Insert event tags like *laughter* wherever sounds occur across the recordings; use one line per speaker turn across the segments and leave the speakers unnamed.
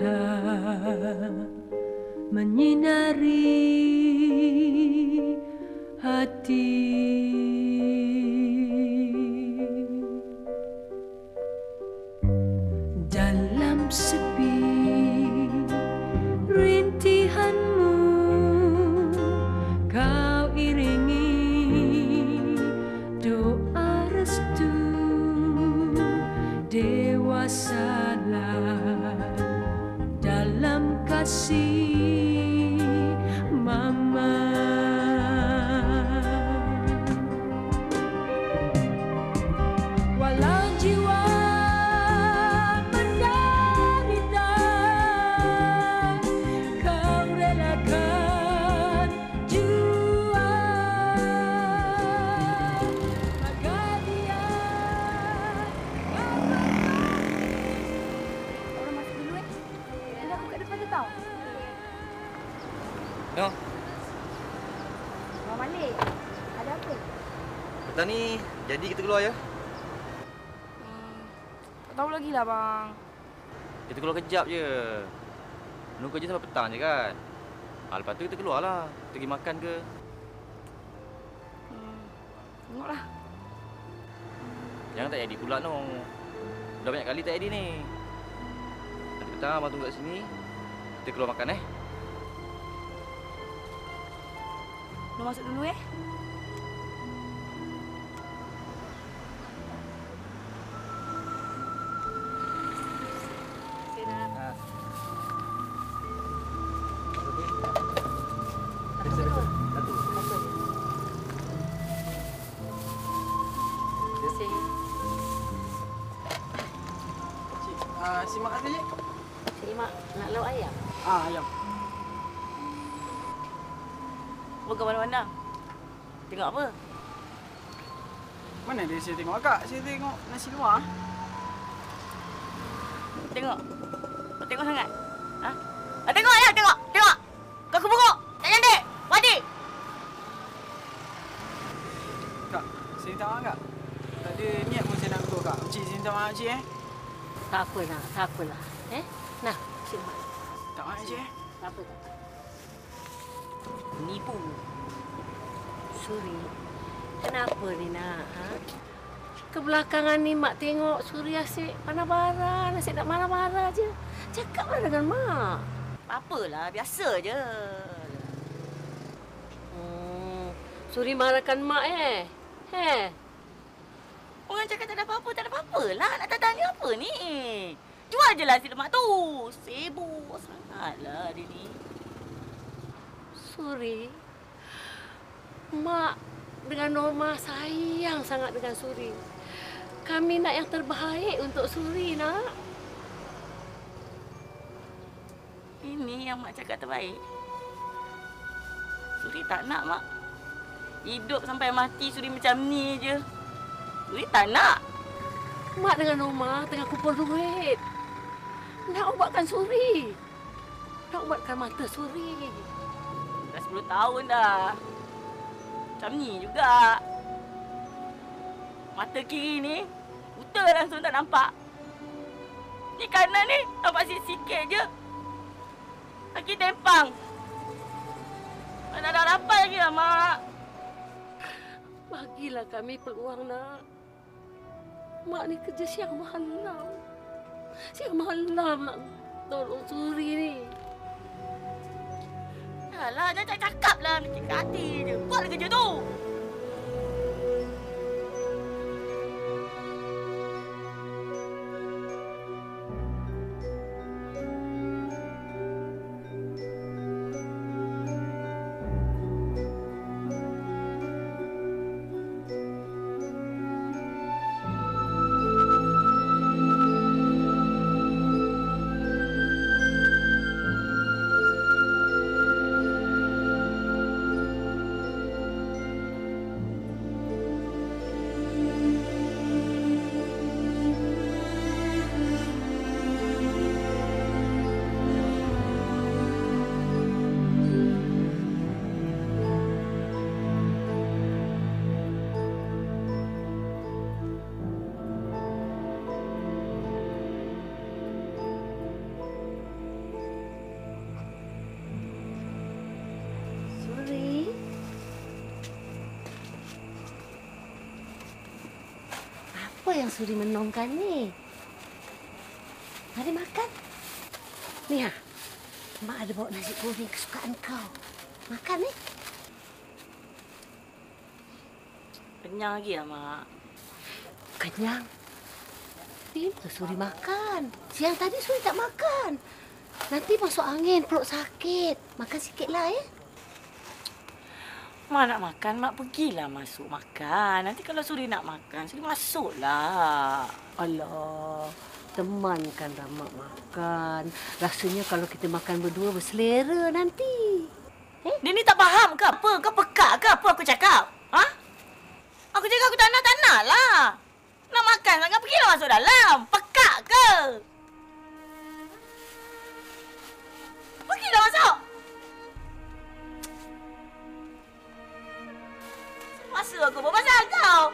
matter. Keluar ya.
Hmm, tak tahu lagi lah bang.
Kita keluar kejap je. Nunggu kerja sampai petang je kan. Ha, lepas tu kita keluar lah. Kita pergi makan ke.
Hmm, tengoklah.
Jangan tak jadi pula no. Dah banyak kali tak jadi ni. Nanti petang abang tunggu kat sini. Kita keluar makan eh.
Lu masuk dulu eh.
Ah, si mak kata je.
Cik Mak nak lauk ayam.
Ah, ayam.
Bukan mana-mana. Tengok apa?
Mana dia saya tengok akak? Saya tengok nasi luar.
Tengok. Kau tengok sangat. Ha? Ah, tengok ya, tengok. Tengok. Kau keburuk. Tak cantik. Wadi.
Kak, saya minta maaf kak. Tak ada niat pun saya nak tegur kak. Cik, saya minta maaf cik eh.
Tak apa nak, tak apalah. Eh? Nah, Cik Mak.
Tak cik eh.
Tak apa, tak apa.
Nipu.
Suri, kenapa ni nak? Ha? Kebelakangan ni Mak tengok Suri asyik marah-marah. Asyik nak marah-marah je. Cakaplah dengan Mak.
Apalah, biasa je.
Hmm, Suri marahkan Mak eh? Eh?
Orang cakap tak ada apa-apa, tak ada apa-apa lah. Nak tanya apa ni? Jual je lah si lemak tu. Sibuk sangatlah dia ni.
Suri, Mak dengan Norma sayang sangat dengan Suri. Kami nak yang terbaik untuk Suri, nak.
Ini yang mak cakap terbaik. Suri tak nak, mak. Hidup sampai mati Suri macam ni je. Suri tak nak.
Mak dengan Norma tengah kumpul duit. Nak ubatkan Suri. Nak ubatkan mata Suri.
Dah 10 tahun dah. Macam ni juga. Mata kiri ni, buta langsung tak nampak. Ni kanan ni, nampak sikit-sikit je. Kaki tempang. Dah dah dapat lagi lah, Mak.
Bagilah kami peluang, nak. Mak ni kerja siang malam. Siang malam nak tolong Suri ni.
Dah lah, jangan cakap lah. Macam hati je. Buatlah kerja tu.
Yang Suri menongkan ni? Mari makan. Ni ha. Mak ada bawa nasi goreng kesukaan kau. Makan ni.
Kenyang lagi lah, Mak.
Kenyang. Bila Suri makan? Siang tadi Suri tak makan. Nanti masuk angin, perut sakit. Makan sikitlah ya.
Mak nak makan, Mak pergilah masuk makan. Nanti kalau Suri nak makan, Suri masuklah.
Allah, temankan Mak makan. Rasanya kalau kita makan berdua berselera nanti.
Dia ni tak faham ke apa? Kau pekak ke apa aku cakap? Ha? Aku cakap aku tak nak, tak nak lah. Nak makan sangat, pergilah masuk dalam. Pekak ke? Pergilah masuk. Masa aku buat pasal kau.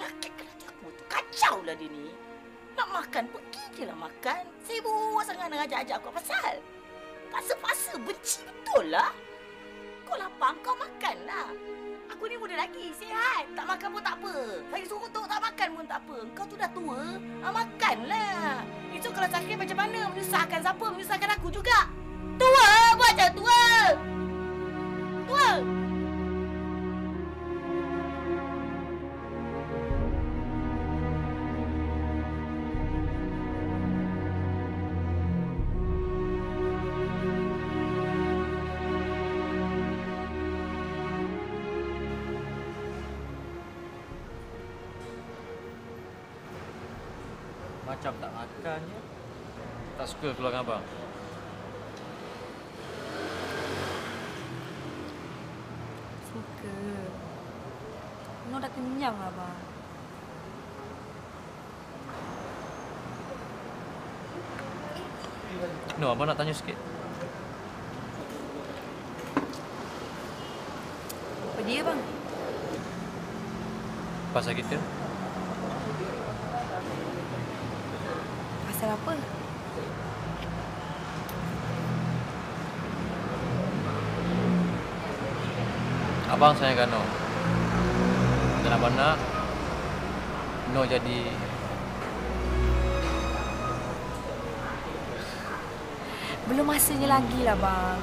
Nyakit ke hati aku tu. Kacau lah dia ni. Nak makan, pergi je lah makan. Sibuk sangat nak ajak-ajak aku pasal. Paksa-paksa benci betul lah. Kau lapar, kau makan lah. Aku ni muda lagi, sihat. Tak makan pun tak apa. Saya suruh tu tak makan pun tak apa. Kau tu dah tua, ah, makanlah. Itu kalau sakit macam mana? Menyusahkan siapa? Menyusahkan aku juga. Tua, buat macam tua. Tua.
Macam tak makan je. Tak suka keluar dengan abang.
Suka. Noh dah kenyang abang.
No, abang nak tanya sikit.
Apa dia bang?
Pasal kita.
Pasal apa?
Abang sayangkan No. Dan abang nak No jadi
Belum masanya lagi lah bang.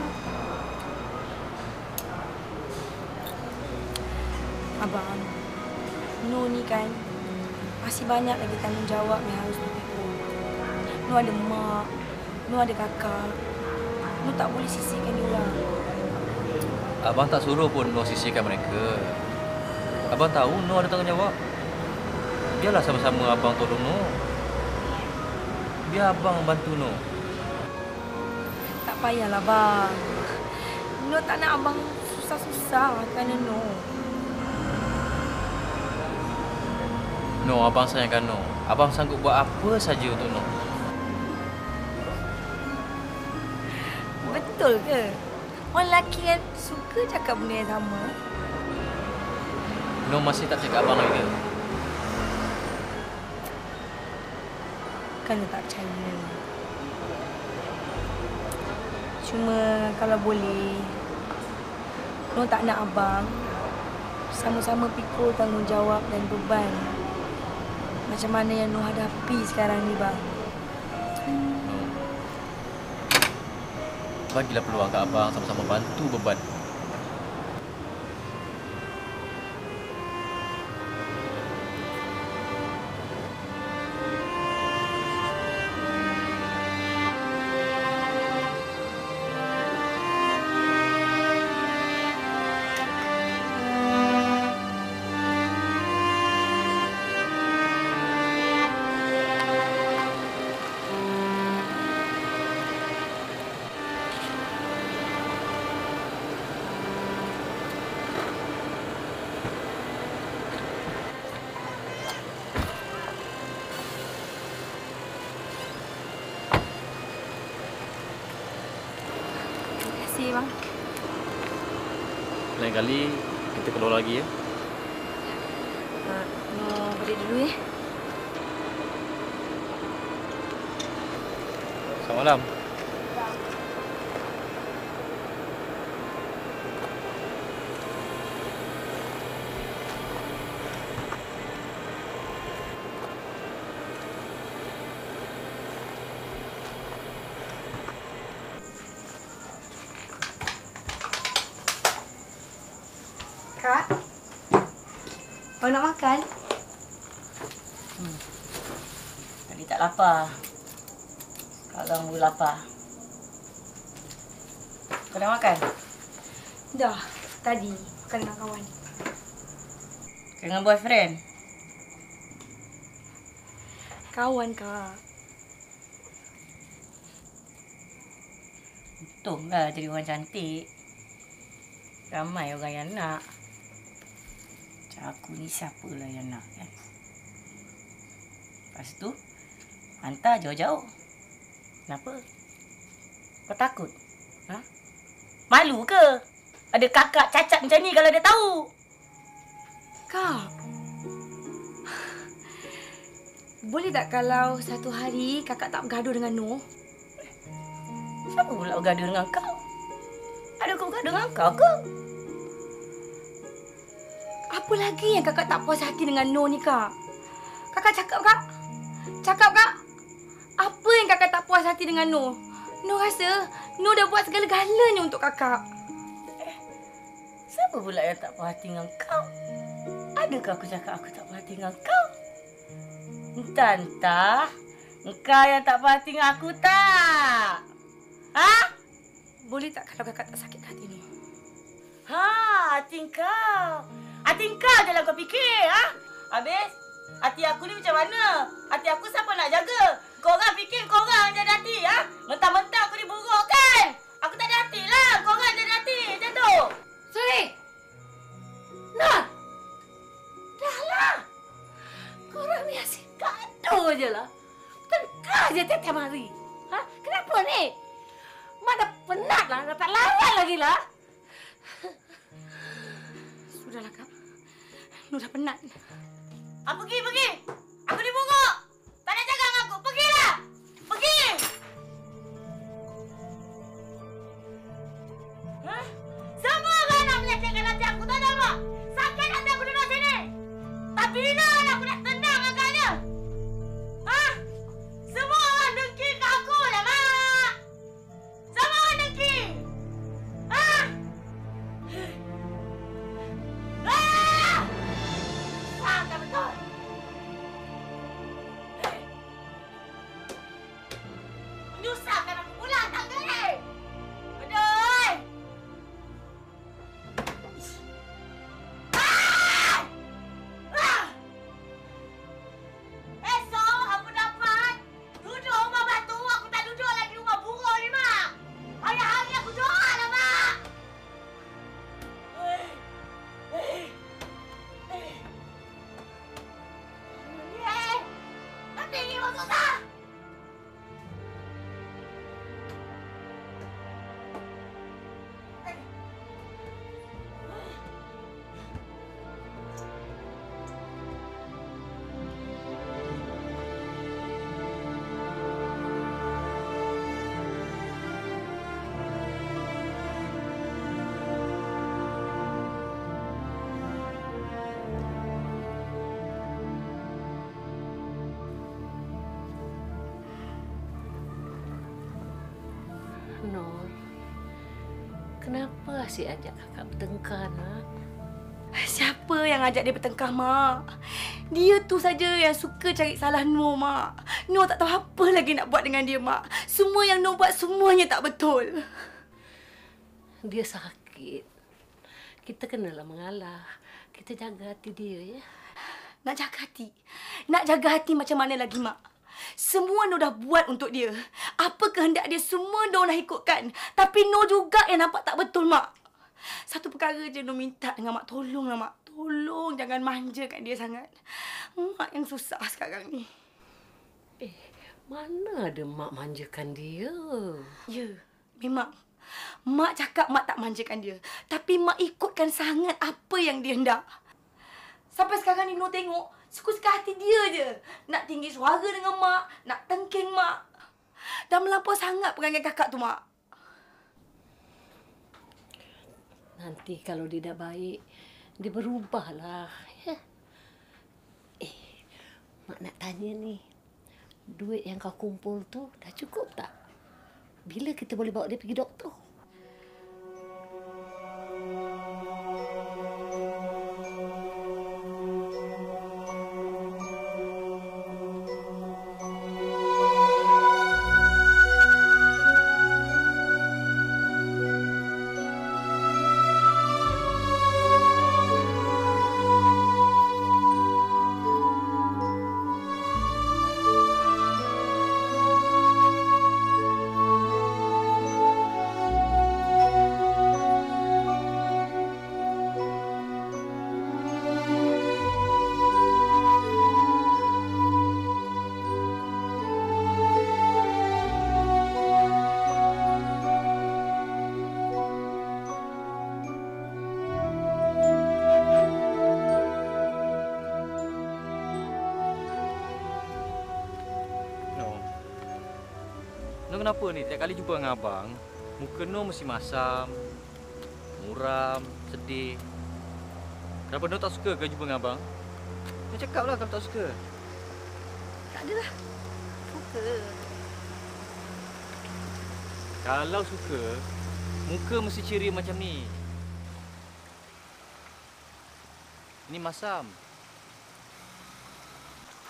Abang, Noh ni kan masih banyak lagi tanggungjawab yang harus dipikul. Noh ada mak, Noh ada kakak. Noh tak boleh sisihkan dia orang.
Abang tak suruh pun No sisihkan mereka. Abang tahu No ada tanggungjawab. Biarlah sama-sama abang tolong No. Biar abang bantu No.
Tak payahlah bang. Noh tak nak abang susah-susah kerana Noh.
No, abang sayangkan No. Abang sanggup buat apa saja untuk No.
Betul ke? Orang lelaki kan suka cakap benda yang sama.
No masih tak cakap abang lagi ke?
Kan tak percaya. Cuma kalau boleh, Noh tak nak abang sama-sama pikul tanggungjawab dan beban. Macam mana yang Noh hadapi sekarang ni bang.
Bagilah peluang kat abang sama-sama bantu beban. Kali kita keluar lagi ya.
Uh, Noh balik dulu ya.
Selamat malam.
Kau nak makan?
Tadi tak lapar. Sekarang baru lapar. Kau dah makan?
Dah, tadi. Makan dengan kawan.
Dengan boyfriend?
Kawan, Kak.
Untunglah jadi orang cantik. Ramai orang yang nak. Aku ni siapalah yang nak kan? Lepas tu, hantar jauh-jauh. Kenapa? Kau takut? Ha? Malu ke? Ada kakak cacat macam ni kalau dia tahu.
Kak. Boleh tak kalau satu hari kakak tak bergaduh dengan Noh?
Siapa pula bergaduh dengan kau? Ada kau bergaduh dengan kau ke?
Apa lagi yang kakak tak puas hati dengan Noh ni, Kak? Kakak cakap, Kak. Cakap, Kak. Apa yang kakak tak puas hati dengan Noh? Noh rasa Noh dah buat segala-galanya untuk kakak.
Siapa pula yang tak puas hati dengan kau? Adakah aku cakap aku tak puas hati dengan kau? Entah-entah. Engkau yang tak puas hati dengan aku tak? Ha?
Boleh tak kalau kakak tak sakit hati ni?
Ha, hati kau. Hati kau je lah kau fikir, ha? Habis, hati aku ni macam mana?
Asyik ajak kakak bertengkar, nak?
Siapa yang ajak dia bertengkar, Mak? Dia tu saja yang suka cari salah Noh, Mak. Noh tak tahu apa lagi nak buat dengan dia, Mak. Semua yang Noh buat semuanya tak betul.
Dia sakit. Kita kenalah mengalah. Kita jaga hati dia, ya?
Nak jaga hati. Nak jaga hati macam mana lagi, Mak? Semua Noh dah buat untuk dia. Apa kehendak dia semua Noh dah ikutkan. Tapi Noh juga yang nampak tak betul, Mak. Satu perkara je Noh minta dengan Mak. Tolonglah, Mak. Tolong jangan manjakan dia sangat. Mak yang susah sekarang ni.
Eh, mana ada mak manjakan dia?
Ya, memang. Mak cakap Mak tak manjakan dia. Tapi Mak ikutkan sangat apa yang dia hendak. Sampai sekarang ni Noh tengok, suka-suka hati dia je. Nak tinggi suara dengan Mak, nak tengking Mak. Dah melampau sangat perangai kakak tu, Mak.
Nanti kalau dia dah baik, dia berubahlah. Ya. Eh, mak nak tanya ni. Duit yang kau kumpul tu dah cukup tak? Bila kita boleh bawa dia pergi doktor?
Kenapa ni, tiap kali jumpa dengan abang, muka Nur mesti masam, muram, sedih. Kenapa Nur tak suka ke jumpa dengan abang? Dia cakap lah kalau tak suka.
Tak adalah. Suka.
Kalau suka, muka mesti ceria macam ni. Ini masam.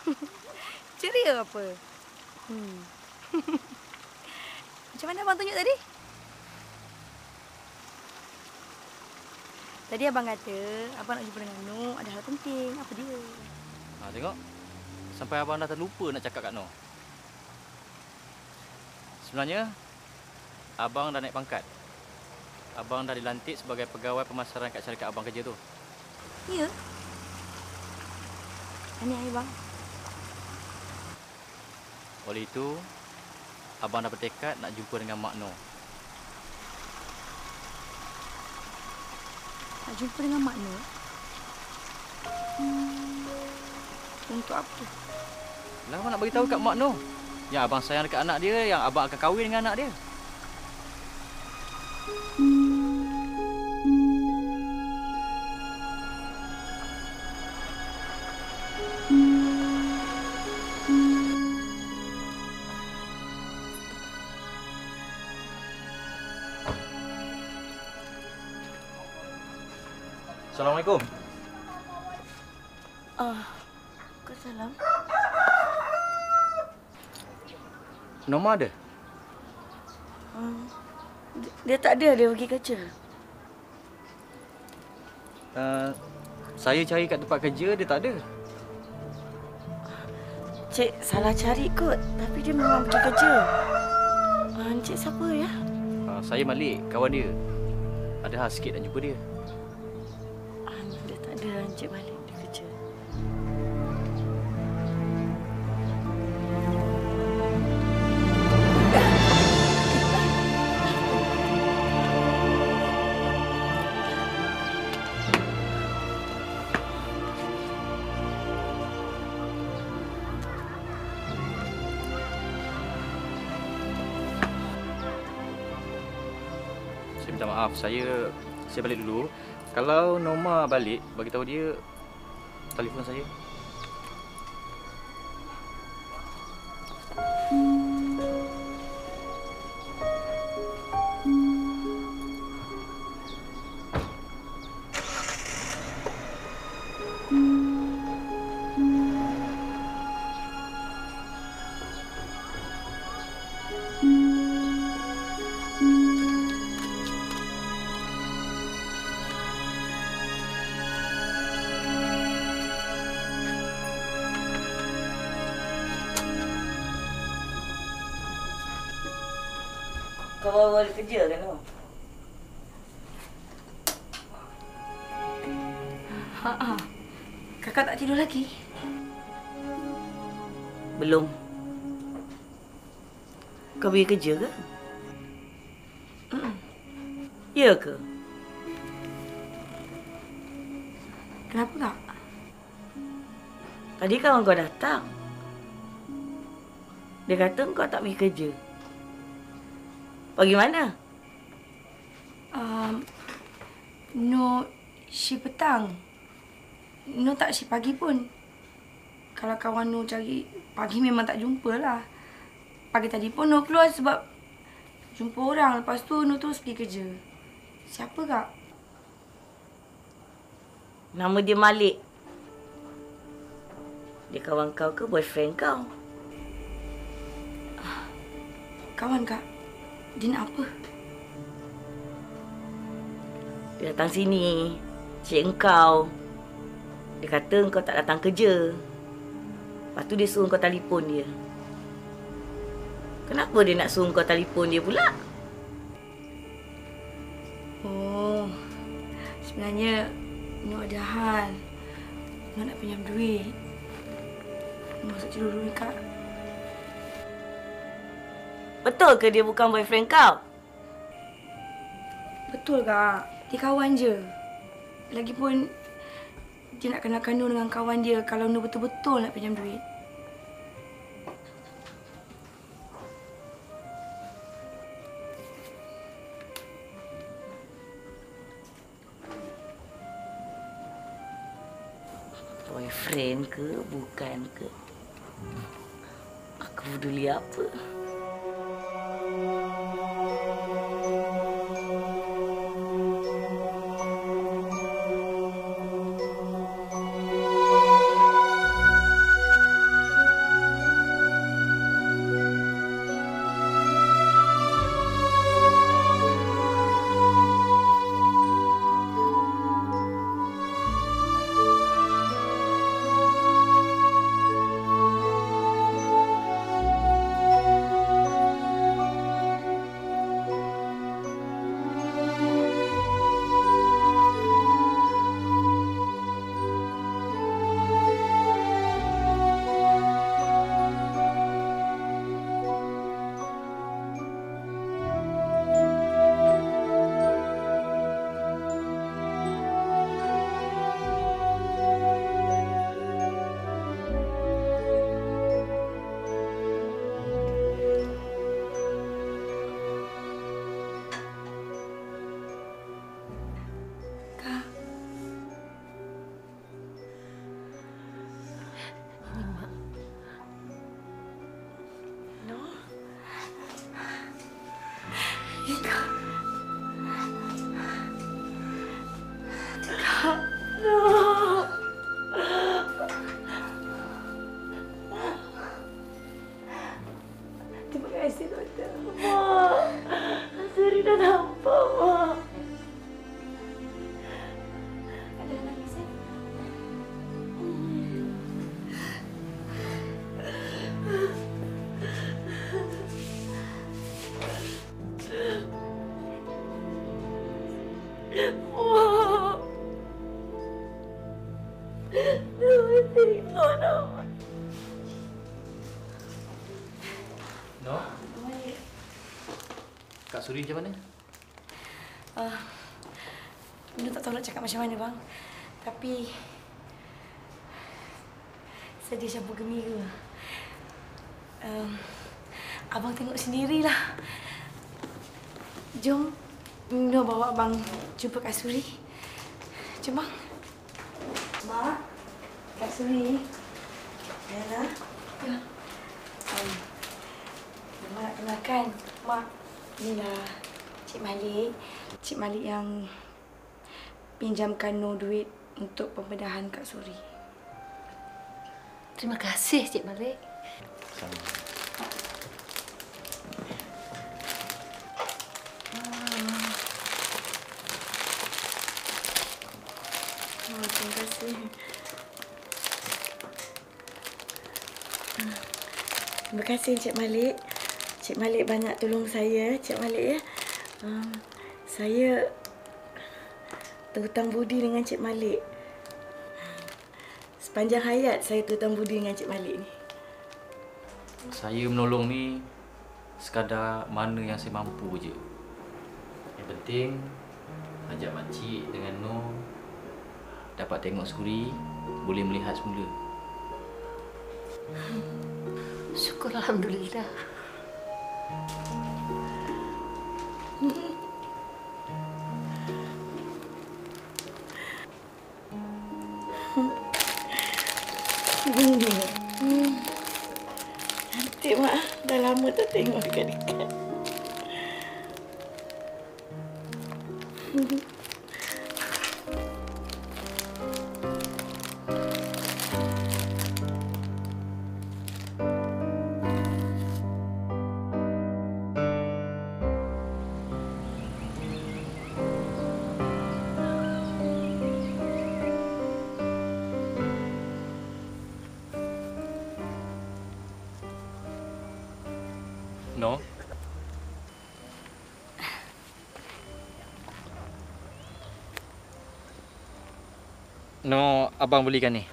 *laughs*
Ceria apa? Hmm. *laughs* Macam mana abang tunjuk tadi? Tadi abang kata abang nak jumpa dengan Nur ada hal penting. Apa dia?
Ha, tengok. Sampai abang dah terlupa nak cakap kat Noh. Sebenarnya, abang dah naik pangkat. Abang dah dilantik sebagai pegawai pemasaran kat syarikat abang kerja tu.
Ya. Ini ayah bang.
Oleh itu, abang dah bertekad nak jumpa dengan Mak Noh.
Nak jumpa dengan Mak Nur. Hmm. Untuk apa?
Lah abang nak beritahu kat Mak Noh. Yang abang sayang dekat anak dia, yang abang akan kahwin dengan anak dia. Norma ada?
Hmm. Dia, dia tak ada, dia pergi kerja.
Uh, saya cari kat tempat kerja, dia tak ada.
Cik salah cari kot, tapi dia memang pergi kerja. Ah, Encik siapa ya?
Uh, saya Malik, kawan dia. Ada hal sikit nak jumpa dia.
Ah, dia tak ada Encik balik
Saya saya balik dulu. Kalau Norma balik, bagi tahu dia telefon saya.
Ha Kakak tak tidur lagi? Belum. Kau pergi kerja ke? Ya ke? Kenapa tak? Tadi kawan kau datang. Dia kata kau tak pergi kerja. Pagi mana? Um, no, si petang. No tak si pagi pun. Kalau kawan No cari pagi memang tak jumpa lah. Pagi tadi pun No keluar sebab jumpa orang. Lepas tu No terus pergi kerja. Siapa kak? Nama dia Malik. Dia kawan kau ke boyfriend kau? Kawan kak. Dia nak apa? Dia datang sini. Cik engkau. Dia kata engkau tak datang kerja. Lepas tu dia suruh kau telefon dia. Kenapa dia nak suruh kau telefon dia pula? Oh. Sebenarnya Nur ada hal. Nur nak pinjam duit. Masuk tidur dulu kak. Betul ke dia bukan boyfriend kau? Betul kak. Dia kawan je. Lagipun dia nak kenalkan Nur dengan kawan dia kalau Nur betul-betul nak pinjam duit.
Boyfriend ke bukan ke? Aku peduli apa? Suri
macam mana?
Uh, Nur tak tahu nak cakap macam mana bang. Tapi sedih campur gembira. Um, abang tengok sendirilah. Jom Nur bawa abang jumpa Kak Suri. Jom bang. Mak, Kak Suri. Bella. Ya. Um, Mak nak kenalkan. Mak, inilah Cik Malik. Cik Malik yang pinjamkan Nur duit untuk pembedahan Kak Suri.
Terima kasih, Cik Malik.
Sama.
Oh, terima kasih. Terima kasih Cik Malik. Cik Malik banyak tolong saya, Cik Malik ya. Um, saya terhutang budi dengan Cik Malik. Sepanjang hayat saya terhutang budi dengan Cik Malik ni.
Saya menolong ni sekadar mana yang saya mampu je. Yang penting ajak makcik dengan Noh dapat tengok Suri boleh melihat semula.
Syukur Alhamdulillah.
Lama tak
abang belikan ni.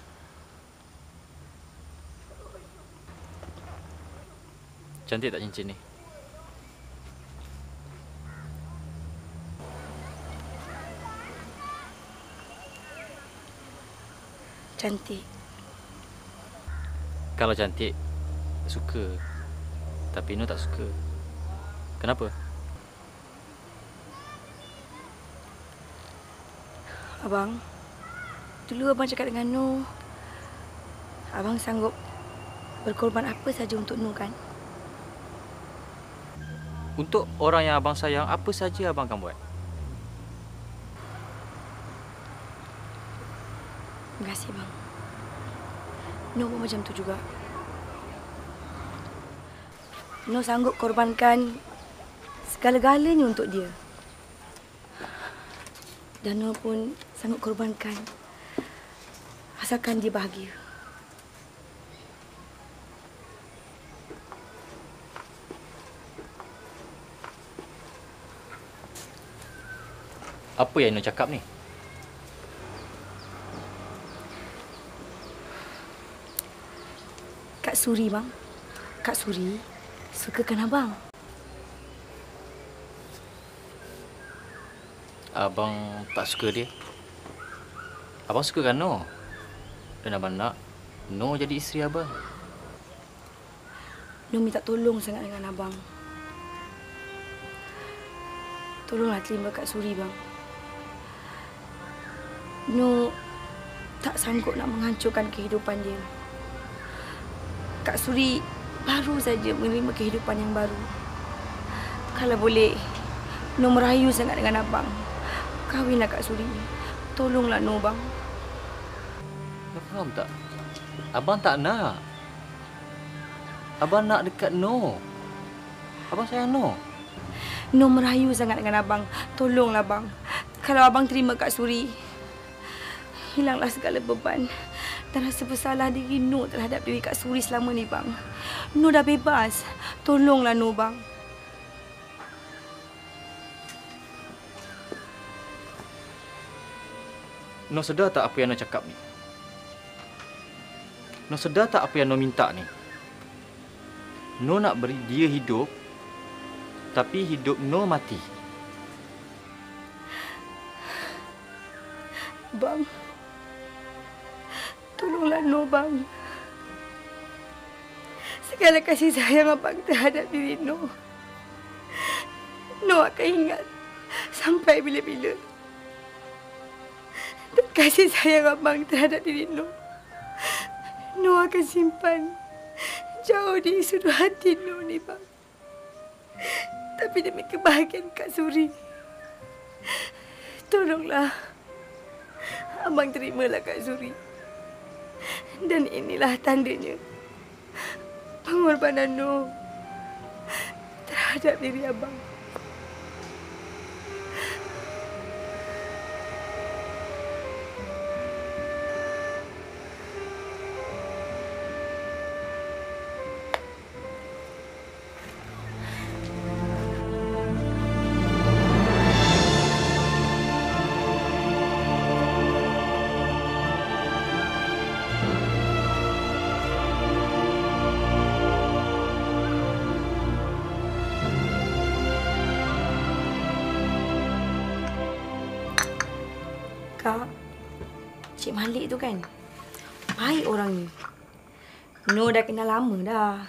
Cantik tak cincin ni?
Cantik.
Kalau cantik, suka. Tapi Nur tak suka. Kenapa?
Abang, dulu abang cakap dengan Nur, Abang sanggup berkorban apa saja untuk Nur kan?
Untuk orang yang abang sayang, apa saja abang akan buat?
Terima kasih bang. Nur pun macam tu juga. Nur sanggup korbankan segala-galanya untuk dia. Dan Nur pun sanggup korbankan asalkan dia bahagia.
Apa yang Nur cakap ni?
Kak Suri bang. Kak Suri sukakan abang.
Abang tak suka dia. Abang suka kan Nur? Dan abang nak Nur jadi isteri abang.
Nur minta tolong sangat dengan abang. Tolonglah terima Kak Suri bang. Nur tak sanggup nak menghancurkan kehidupan dia. Kak Suri baru saja menerima kehidupan yang baru. Kalau boleh, Nur merayu sangat dengan abang. Kahwinlah Kak Suri. Tolonglah Nur bang.
Faham tak? Abang tak nak. Abang nak dekat Nur. Abang sayang Nur.
Nur merayu sangat dengan abang. Tolonglah bang. Kalau abang terima Kak Suri, hilanglah segala beban dan rasa bersalah diri Nur terhadap diri Kak Suri selama ni bang. Nur dah bebas. Tolonglah Nur bang.
Nur sedar tak apa yang Nur cakap ni? Nur sedar tak apa yang Nur minta ni? Nur nak beri dia hidup tapi hidup Nur mati.
Bang. Tolonglah Nur bang. Segala kasih sayang abang terhadap diri Nur. Nur akan ingat sampai bila-bila. Dan kasih sayang abang terhadap diri Nur. Nur akan simpan jauh di sudut hati Nur ni bang. Tapi demi kebahagiaan Kak Suri. Tolonglah. Abang terimalah Kak Suri. Dan inilah tandanya. Pengorbanan Nur terhadap diri abang. Kak, Cik Malik tu kan? Baik orang ni. Nur dah kenal lama dah.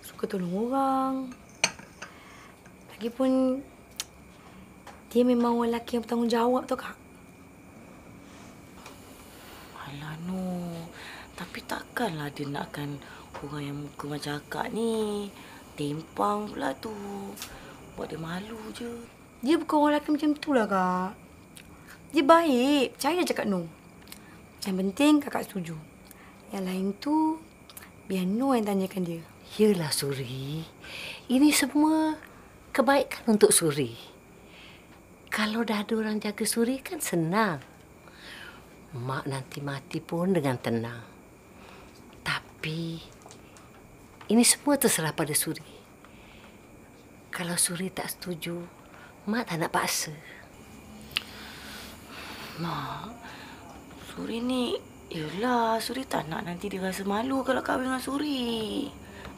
Suka tolong orang. Lagipun, dia memang orang lelaki yang bertanggungjawab tu, Kak.
Alah no. Tapi takkanlah dia nakkan orang yang muka macam akak ni. Tempang pula tu. Buat dia malu je.
Dia bukan orang lelaki macam tu lah, Kak. Dia baik. Percaya je Kak Nur. Yang penting kakak setuju. Yang lain tu, biar Nur yang tanyakan dia.
Yelah Suri. Ini semua kebaikan untuk Suri. Kalau dah ada orang jaga Suri kan senang. Mak nanti mati pun dengan tenang. Tapi ini semua terserah pada Suri. Kalau Suri tak setuju, Mak tak nak paksa.
Mak, Suri ni... Yelah, Suri tak nak nanti dia rasa malu kalau kahwin dengan Suri.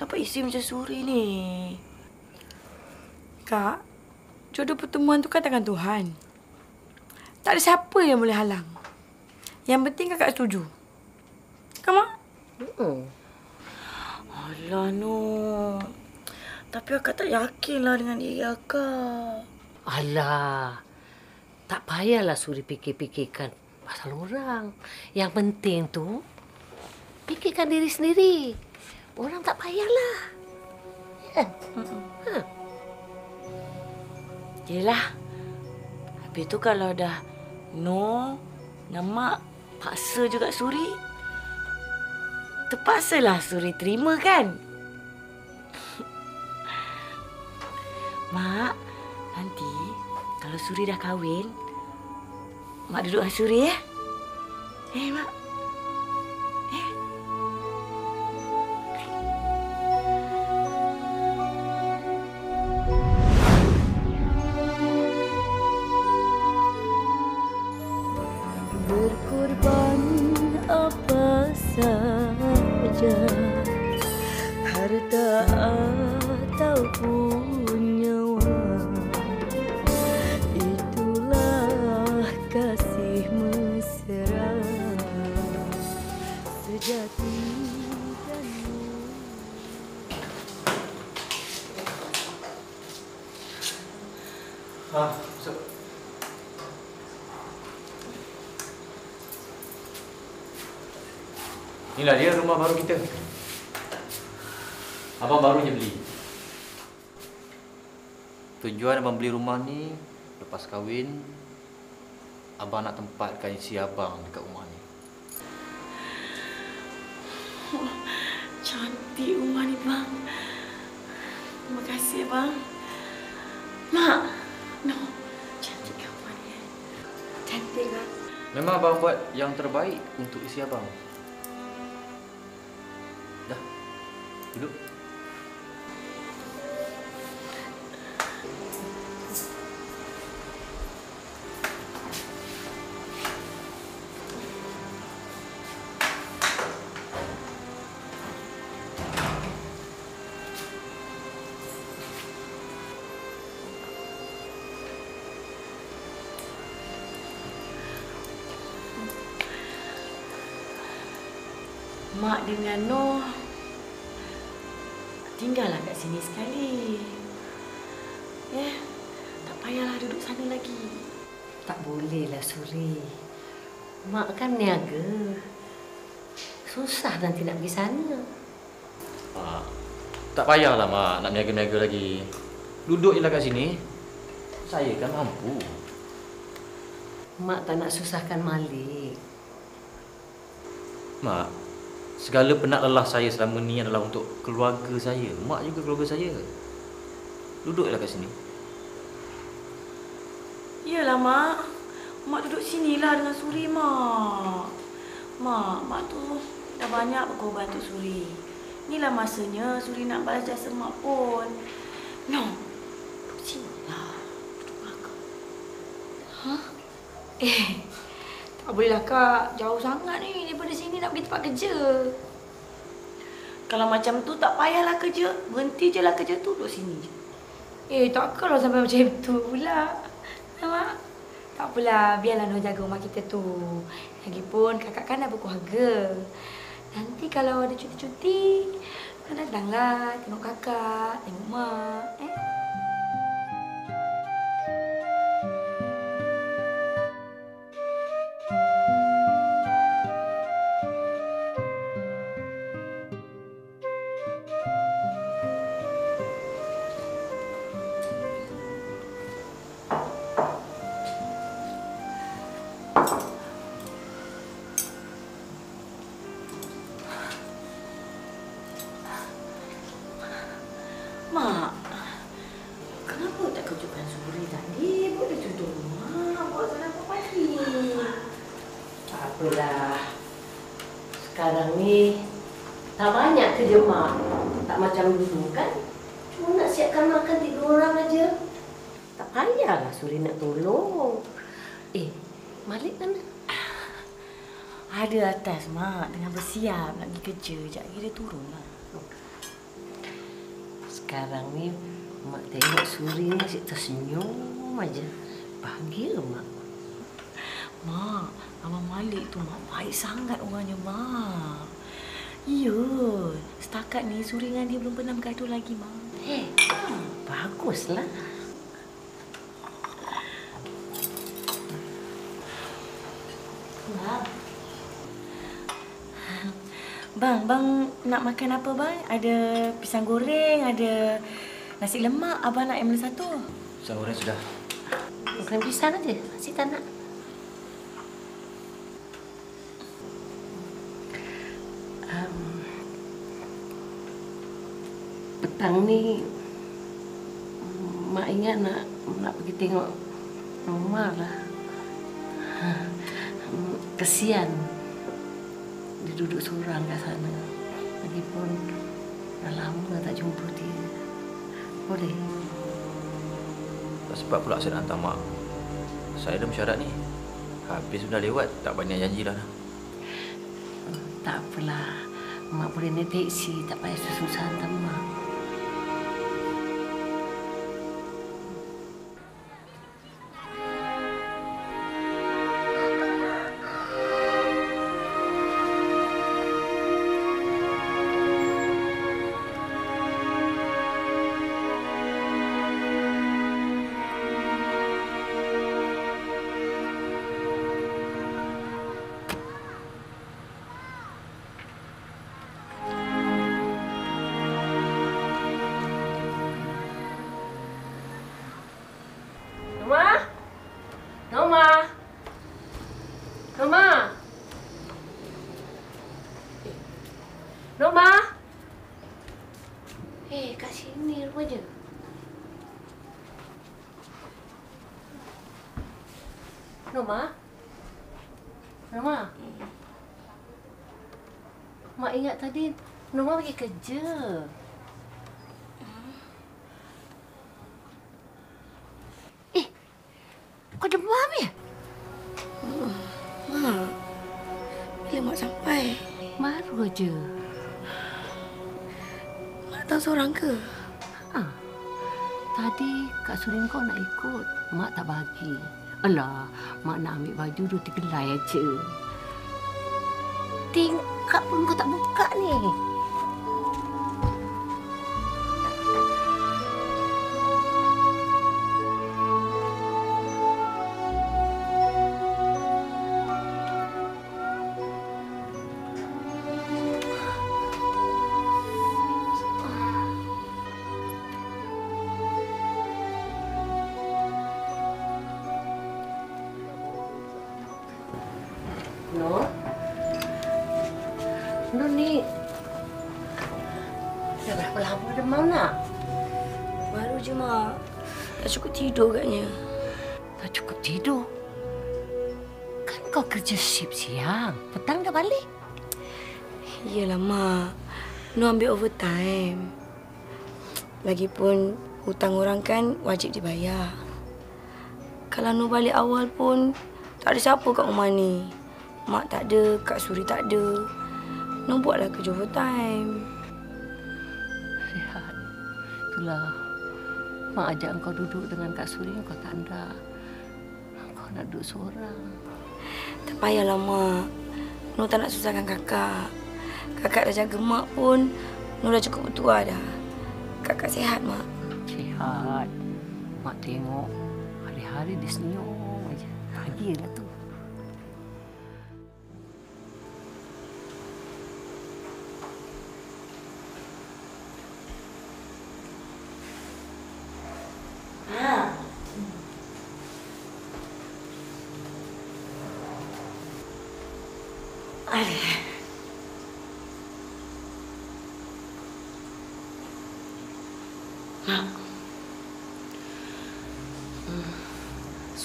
Dapat isteri macam Suri ni.
Kak, jodoh pertemuan tu kan tangan Tuhan. Tak ada siapa yang boleh halang. Yang penting kakak setuju. Kan, Mak?
Hmm.
Alah, no. Tapi akak tak yakinlah dengan diri akak.
Alah, tak payahlah Suri fikir-fikirkan pasal orang. Yang penting tu, fikirkan diri sendiri. Orang tak payahlah. Ya. Ha.
Yelah. Habis tu kalau dah no mak paksa juga Suri. Terpaksalah Suri terima kan? *laughs* mak, nanti kalau Suri dah kahwin, mak duduk dengan Suri ya. Eh, mak.
Inilah dia rumah baru kita. Abang baru je beli. Tujuan abang beli rumah ni lepas kahwin abang nak tempatkan isi abang dekat rumah ni.
Cantik rumah ni bang. Terima kasih bang. Mak. No. Cantik rumah ni. eh?
cantik kan?
Memang abang buat yang terbaik untuk isi abang.
Dengan Noh tinggallah kat sini sekali. Ya. Tak payahlah duduk sana lagi.
Tak bolehlah Suri. Mak kan niaga. Susah nanti nak pergi sana.
Mak, tak payahlah mak nak niaga-niaga lagi. Duduk je lah kat sini. Saya kan mampu.
Mak tak nak susahkan Malik.
Mak, segala penat lelah saya selama ni adalah untuk keluarga saya. Mak juga keluarga saya. Duduklah kat sini.
Yalah, Mak. Mak duduk sinilah dengan Suri, Mak. Mak, Mak tu dah banyak berkorban untuk Suri. Inilah masanya Suri nak balas jasa Mak pun. No. Duduk sinilah. Duduk belakang.
Eh, tak bolehlah kak. Jauh sangat ni daripada sini nak pergi tempat kerja.
Kalau macam tu tak payahlah kerja. Berhenti je lah kerja tu. Duduk sini je.
Eh, takkanlah sampai *laughs* macam tu pula. Nampak? Tak apalah, biarlah Noh jaga rumah kita tu. Lagipun kakak kan dah berkeluarga. Nanti kalau ada cuti-cuti, kan datanglah tengok kakak, tengok mak. Eh?
Suri dengan dia belum pernah bergaduh lagi, Mak.
Eh, baguslah.
Bang, bang nak makan apa bang? Ada pisang goreng, ada nasi lemak. Abang nak yang mana satu?
Pisang goreng sudah.
Makan pisang aja. Masih tak nak. Petang ni mak ingat nak nak pergi tengok rumah lah. Hmm, *laughs* Kesian dia duduk seorang kat sana. Lagipun dah lama tak jumpa dia. Boleh?
Tak sebab pula saya nak hantar mak. Saya dah mesyuarat ni. Habis sudah lewat, tak banyak janji dah.
Tak apalah. Mak boleh naik teksi. Tak payah susah hantar mak. Tadi Noma pergi kerja. Eh, kau demam ya?
Mak, bila mak sampai?
Baru aja.
Mak tahu seorang ke?
Ha. Tadi Kak Surin kau nak ikut. Mak tak bagi. Alah, mak nak ambil baju dua tiga helai aja. Tingkap pun kau tak buka ni. Nur
ambil overtime. Lagipun hutang orang kan wajib dibayar. Kalau Nur balik awal pun tak ada siapa kat rumah ni. Mak tak ada, Kak Suri tak ada. Nur buatlah kerja overtime.
Rehat. Itulah. Mak ajak kau duduk dengan Kak Suri, kau tak nak. Kau nak duduk seorang.
Tak payahlah mak. Nur tak nak susahkan kakak. Kakak dah jaga mak pun. Nur dah cukup bertua dah. Kakak sihat mak.
Sihat. Mak tengok hari-hari dia senyum aja. Bahagialah tu.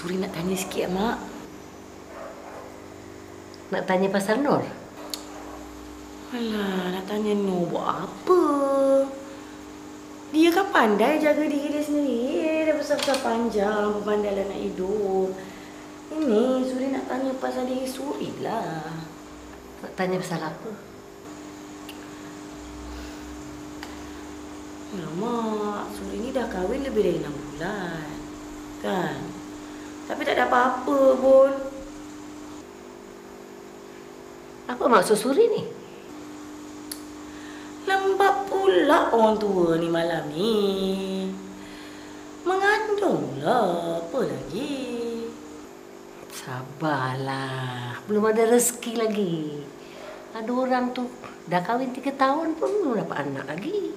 Suri nak tanya sikit mak.
Nak tanya pasal Nur?
Alah, nak tanya Nur buat apa? Dia kan pandai jaga diri dia sendiri. Dia besar-besar panjang, pandai lah nak hidup. Ini Suri nak tanya pasal diri Suri lah.
Nak tanya pasal apa?
Alamak, Suri ni dah kahwin lebih dari enam bulan. Kan? Tapi tak ada apa-apa pun.
Apa maksud Suri ni?
Lembab pula orang tua ni malam ni. Mengandung lah. Apa lagi?
Sabarlah. Belum ada rezeki lagi. Ada orang tu dah kahwin tiga tahun pun belum dapat anak lagi.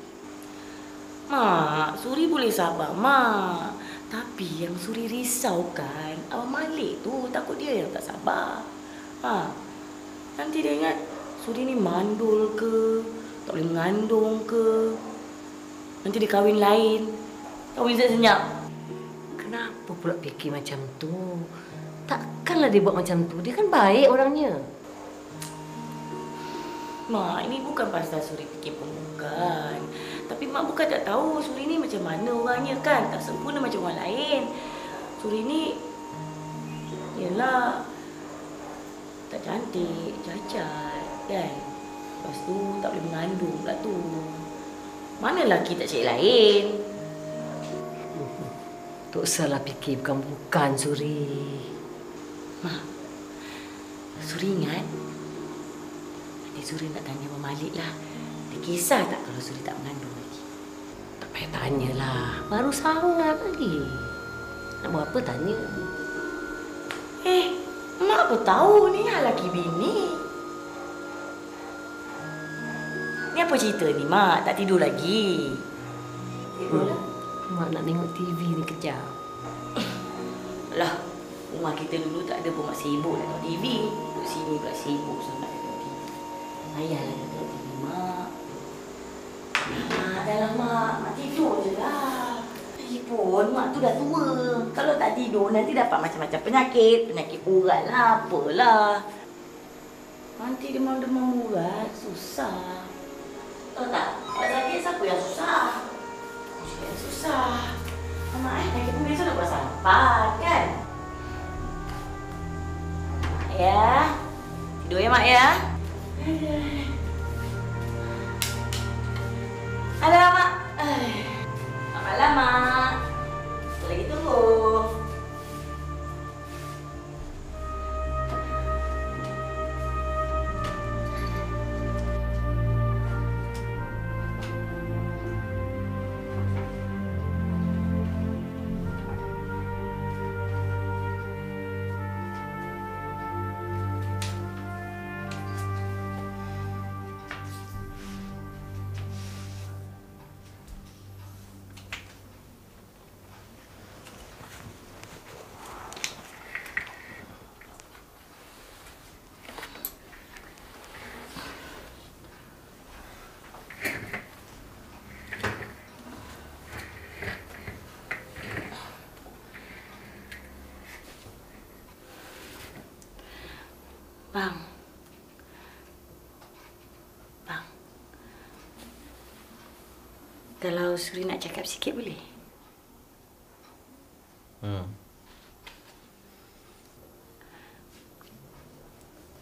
Mak, Suri boleh sabar, Mak. Tapi yang Suri risau kan, Abang Malik tu takut dia yang tak sabar. Ha. Nanti dia ingat Suri ni mandul ke, tak boleh mengandung ke. Nanti dia kahwin lain. Kahwin senyap.
Kenapa pula fikir macam tu? Takkanlah dia buat macam tu. Dia kan baik orangnya.
Mak, ini bukan pasal Suri fikir pun bukan. Tapi Mak bukan tak tahu Suri ni macam mana orangnya kan. Tak sempurna macam orang lain. Suri ni, yelah, tak cantik, cacat kan. Lepas tu tak boleh mengandung pula tu. Mana lelaki tak cari lain?
Tak usahlah fikir bukan-bukan Suri.
Mak, Suri ingat. Nanti Suri nak tanya Abang Malik lah. Dia kisah tak kalau Suri tak mengandung
payah tanyalah. Baru sangat lagi. Nak buat apa tanya?
Eh, Mak apa tahu ni hal laki bini. Ni apa cerita ni, Mak? Tak tidur lagi. Tidur lah.
Mak nak tengok TV ni kejap.
Lah, rumah kita dulu tak ada pun Mak sibuk nak tengok TV. Duduk sini pula sibuk sangat nak tengok TV. Payahlah nak tengok TV, Mak. Mak, dah lah, Mak. Mak tidur je lah. Lagipun, Mak tu dah tua. Kalau tak tidur, nanti dapat macam-macam penyakit. Penyakit urat lah, apalah. Nanti demam-demam urat, susah. Tahu tak? Kalau sakit, siapa yang susah? Yang susah? Mak eh, nanti pun besok nak buat sarapan, kan? Ya. Tidur ya, Mak ya. Ada Mak. Eh, Selamat malam, Mak. Kita lagi tunggu. Suri nak cakap sikit boleh?
Hmm.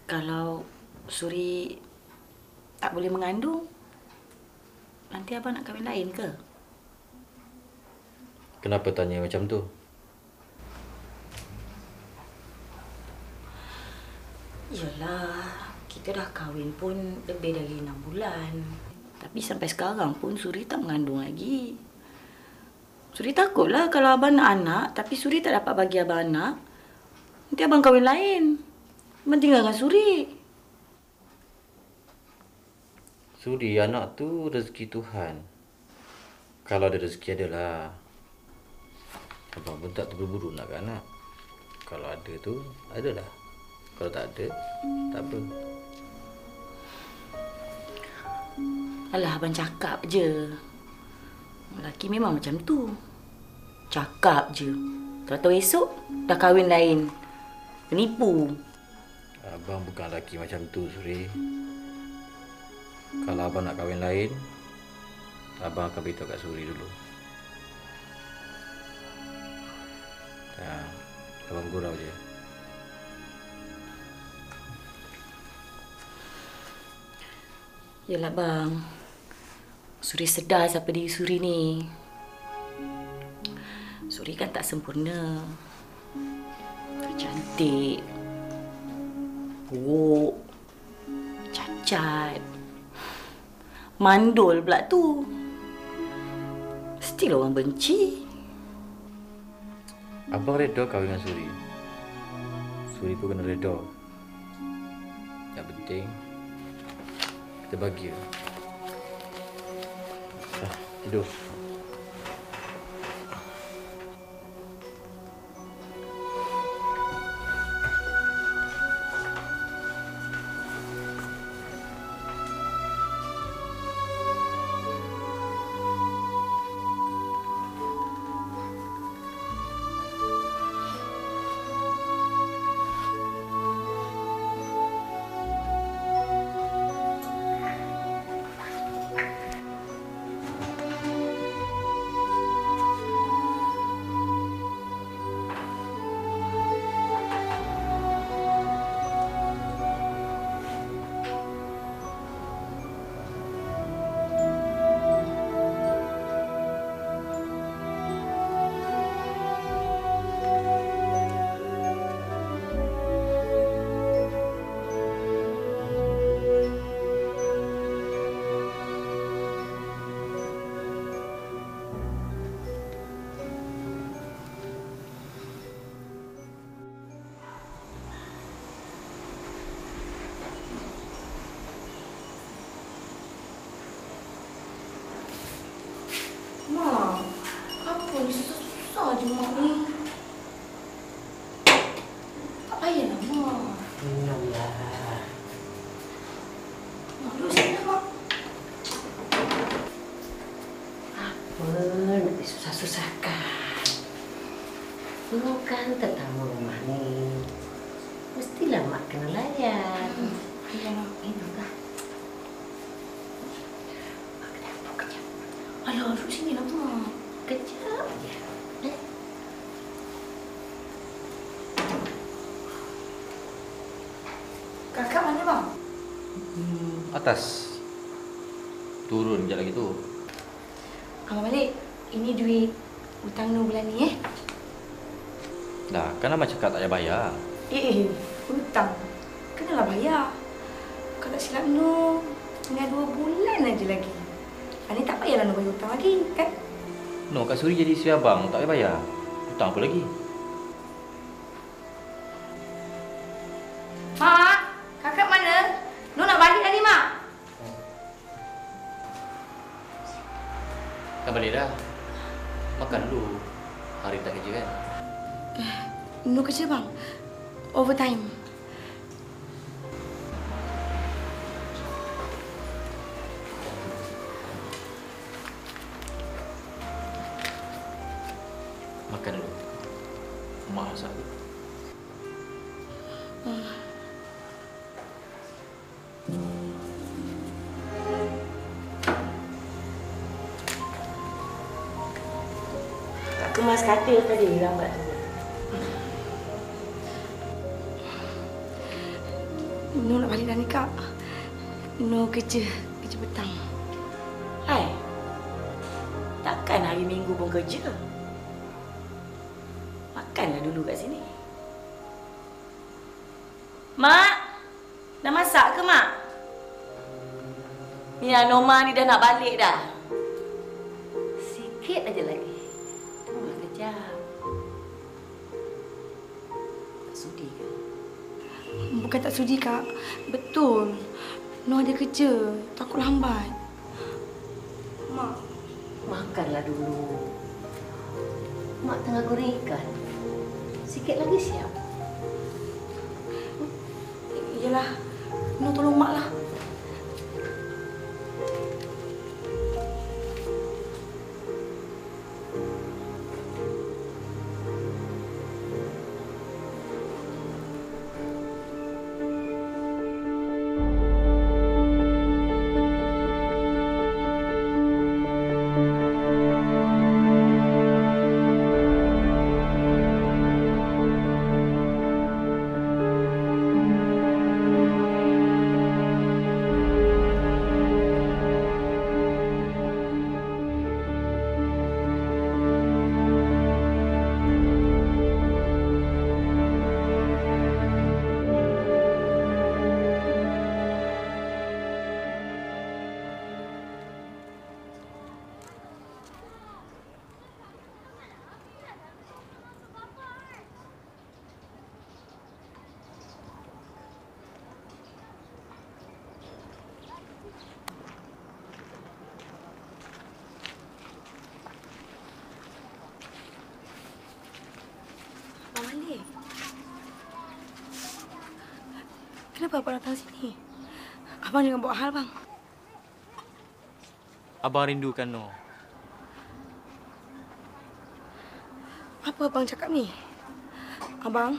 Kalau Suri tak boleh mengandung, nanti abang nak kahwin lain ke?
Kenapa tanya macam tu?
Yalah, kita dah kahwin pun lebih dari enam bulan. Tapi sampai sekarang pun Suri tak mengandung lagi. Suri takutlah kalau abang nak anak tapi Suri tak dapat bagi abang anak. Nanti abang kahwin lain. Abang tinggalkan Suri.
Sudi anak tu rezeki Tuhan. Kalau ada rezeki adalah. Abang pun tak terburu-buru nak anak. Kalau ada tu, adalah. Kalau tak ada, tak apa.
Alah, abang cakap je. Lelaki memang macam tu. Cakap je. Tahu-tahu esok, dah kahwin lain. Penipu.
Abang bukan lelaki macam tu, Suri. Kalau abang nak kahwin lain, abang akan beritahu kat Suri dulu. Ya, abang gurau je.
Yalah bang. Suri sedar siapa diri Suri ni. Suri kan tak sempurna. Tak cantik. Buruk. Cacat. Mandul pula tu. Still orang benci.
Abang reda kahwin dengan Suri. Suri pun kena reda. Yang penting, Kita bahagia. Ah,
susah-susah je mak ni. Tak payahlah mak.
Minumlah.
Mak duduk sini lah mak.
Apa nak disusah-susahkan? Ini kan tetamu rumah ni. Mestilah mak kena layan.
Payahlah.
Minumlah. Mak kena apa kejap.
Alah, duduk sini lah mak.
Kejap je. Eh?
Kakak mana bang?
Hmm, atas. Turun sekejap lagi tu.
Abang balik. Ini duit hutang Nur bulan ni eh.
Dah, kan Abang cakap tak payah bayar.
Eh, eh, hutang. Kenalah bayar. Kalau tak silap Nur, tinggal dua bulan aja lagi. Ah, ni tak payahlah Nur bayar hutang lagi, kan?
No, Kak Suri jadi isteri abang, tak payah bayar. Hutang apa lagi?
Katil tadi lambat tu.
Nur nak balik dah ni, Kak. Nur kerja. Kerja petang.
Hai. Takkan hari Minggu pun kerja? Makanlah dulu kat sini. Mak, dah masak ke mak? Mia Noma ni dah nak balik dah. Sikit aja lagi. Sudi,
Kak. Betul. Nur ada kerja. Takut lambat. Mak,
Makanlah dulu. Mak tengah goreng ikan. Sikit lagi siap.
Yelah, Kenapa abang datang sini? Abang jangan buat hal, bang.
Abang rindukan Noh.
Apa abang cakap ni? Abang,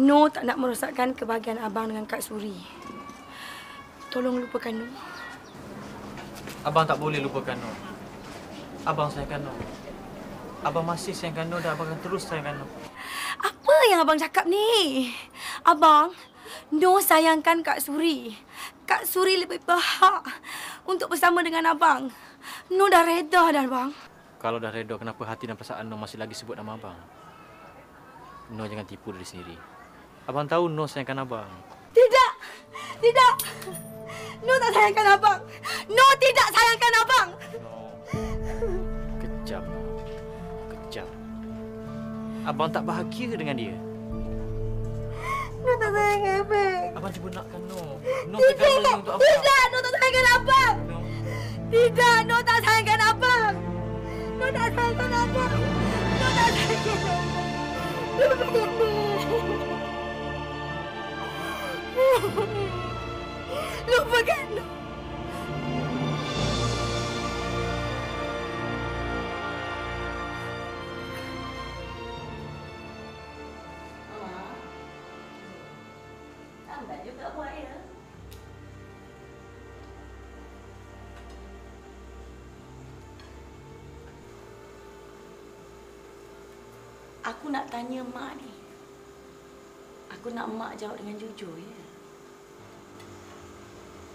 No tak nak merosakkan kebahagiaan abang dengan Kak Suri. Tolong lupakan No.
Abang tak boleh lupakan Noh. Abang sayangkan Noh. Abang masih sayangkan Noh dan abang akan terus sayangkan Noh.
Apa yang abang cakap ni? Abang, No sayangkan Kak Suri. Kak Suri lebih berhak untuk bersama dengan abang. No dah reda dah, bang.
Kalau dah reda, kenapa hati dan perasaan Noh masih lagi sebut nama abang? Noh jangan tipu diri sendiri. Abang tahu Noh sayangkan abang.
Tidak! Tidak! No tak sayangkan abang. No tidak sayangkan abang.
Noh. Kejam. Kejam. Abang tak bahagia dengan dia.
No tak sayangkan abang.
Abang cuba nakkan Noh. Noh tekan balik untuk abang.
Tidak! No tak sayangkan abang.
Noh.
Tidak! No tak sayangkan abang. No tak sayangkan abang. No tak sayangkan abang.
Aku nak tanya mak ni. Aku nak mak jawab dengan jujur ya.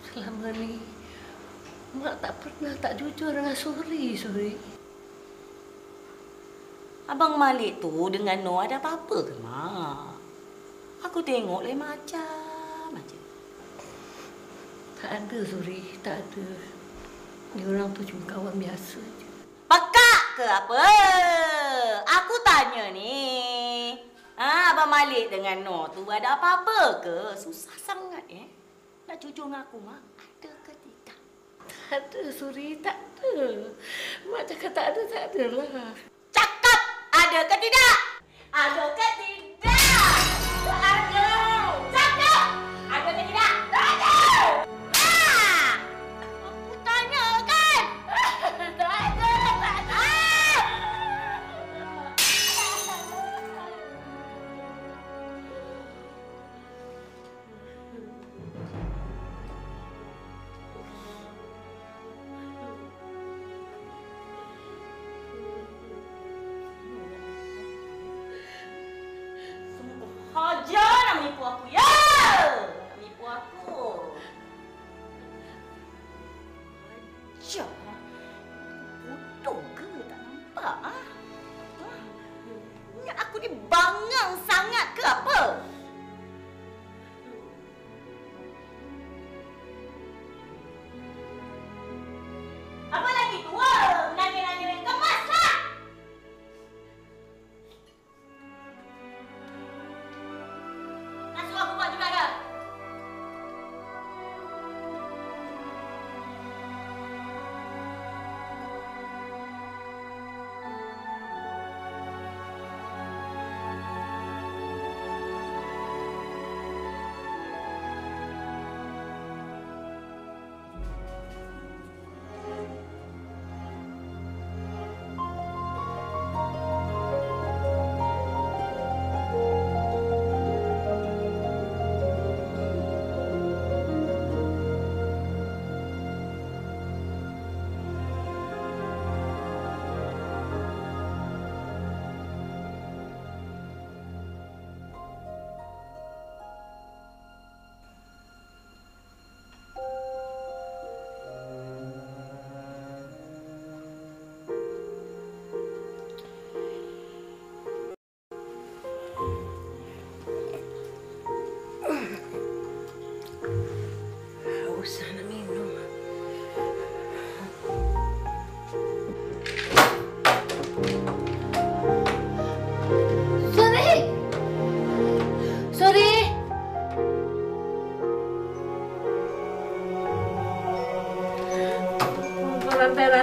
Selama ni, Mak tak pernah tak jujur dengan Suri, Suri.
Abang Malik tu dengan Noah ada apa-apa ke mak? Aku tengok lain macam macam.
Tak ada, Suri. Tak ada. Ni orang tu cuma kawan biasa je.
Pakak ke apa? Aku tanya ni. Ha, Abang Malik dengan Noh tu ada apa-apa ke? Susah sangat eh. Nak jujur dengan aku, Mak. Ada ke tidak?
Tak ada, Suri. Tak ada. Mak cakap tak ada, tak ada lah.
Cakap ada ke tidak? Ada ke tidak?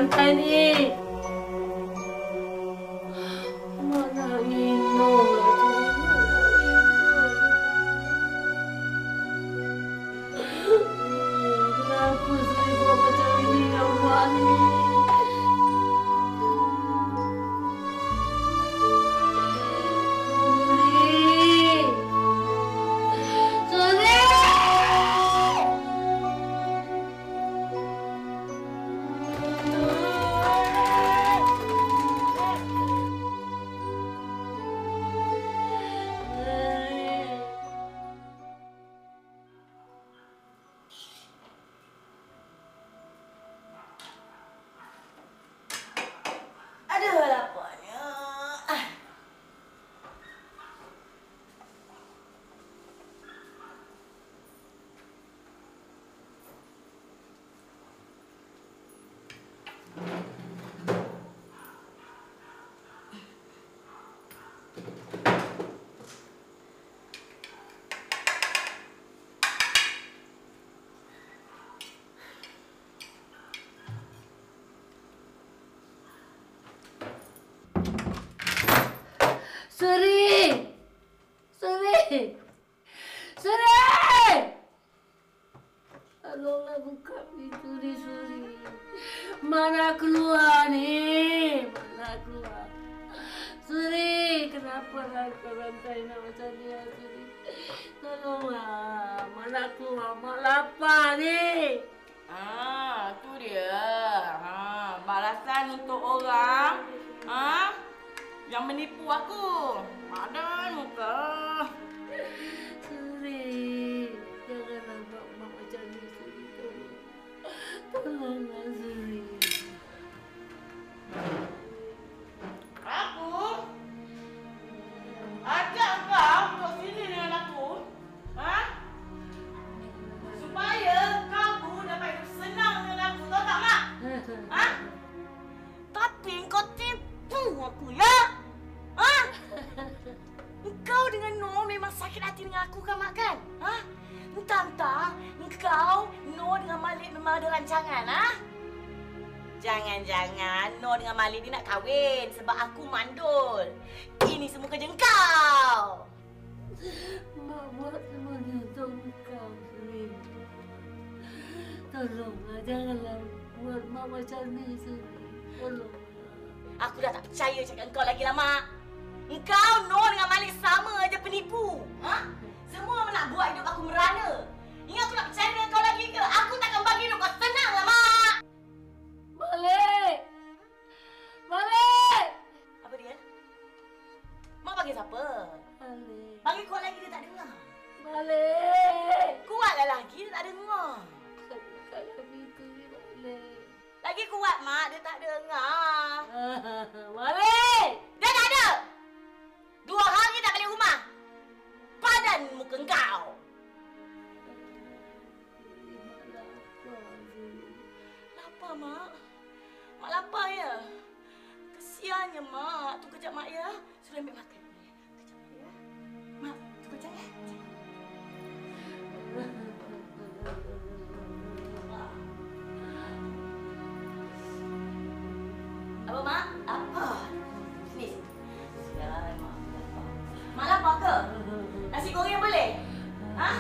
Rantai-rantai ni. Mak
Suri! Tolonglah buka pintu ni Suri. Mana keluar ni? Mana keluar? Suri, kenapa rangka rantai nak macam ni ya Suri? Tolonglah, mana keluar? Mak lapar ni.
Ah, tu dia. Ha, balasan untuk orang ha, yang menipu aku. Padan muka.
Suri, janganlah buat mak macam ni Suri. Tolong. Tolonglah Suri.
Aku ajak kau sakit hati dengan aku kan, Mak, kan? Ha? Entah-entah, engkau, Noh dengan Malik memang ada rancangan, ha? Jangan-jangan Noh dengan Malik ni nak kahwin sebab aku mandul. Ini semua kerja engkau.
Mak buat semua ni untuk kau, Suri. Tolonglah, janganlah buat mak macam ni, Suri. Tolonglah.
Aku dah tak percaya cakap engkau lagi lah, Mak. Engkau, Noh dengan Malik sama aja penipu. Ha? Semua nak buat hidup aku merana. Ingat aku nak percaya dengan kau lagi ke? Aku takkan bagi hidup kau senang lah, Mak.
Balik! Balik!
Apa dia? Mak panggil siapa?
Balik.
Panggil kuat lagi dia tak dengar.
Balik!
Kuatlah lagi dia tak dengar.
Kalau begitu, balik.
Lagi kuat, Mak. Dia tak dengar. *laughs*
Balik!
Dia tak ada. Dua hari tak balik rumah. Padan muka kau. Lapar, Mak. Mak lapar ya? Kesiannya, Mak. Tunggu kejap, Mak ya. Suruh ambil makan. Kejap, Mak ya. Mak, tunggu kejap ya. Apa, Mak? Apa? Mak lapar ke? Nasi goreng boleh? Ha?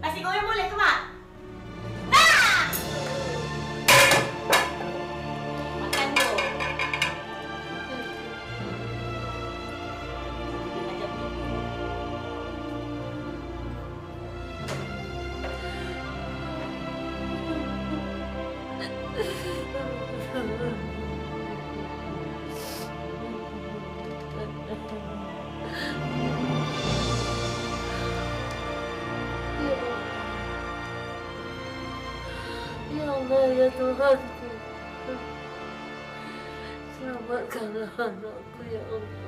Nasi goreng boleh ke, Mak?
Tuhanku. Selamatkanlah anakku, ya Allah.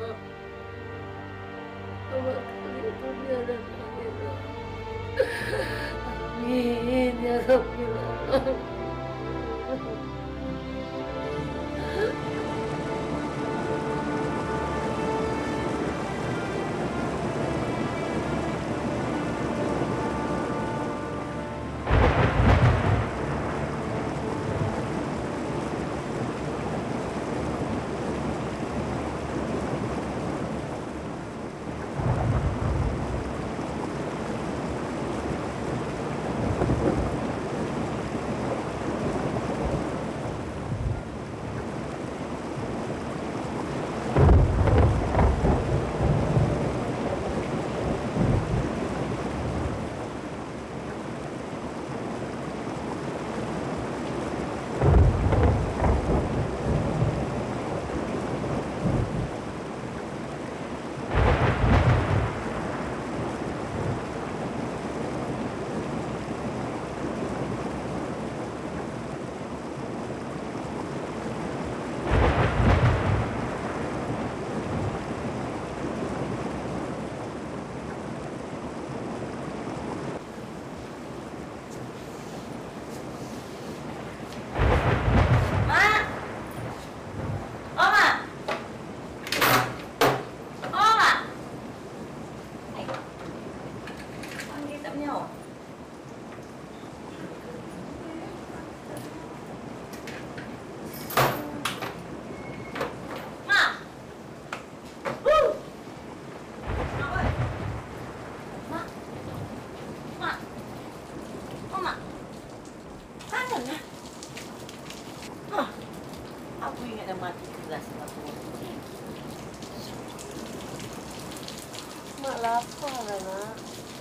Mak lapar lah nak.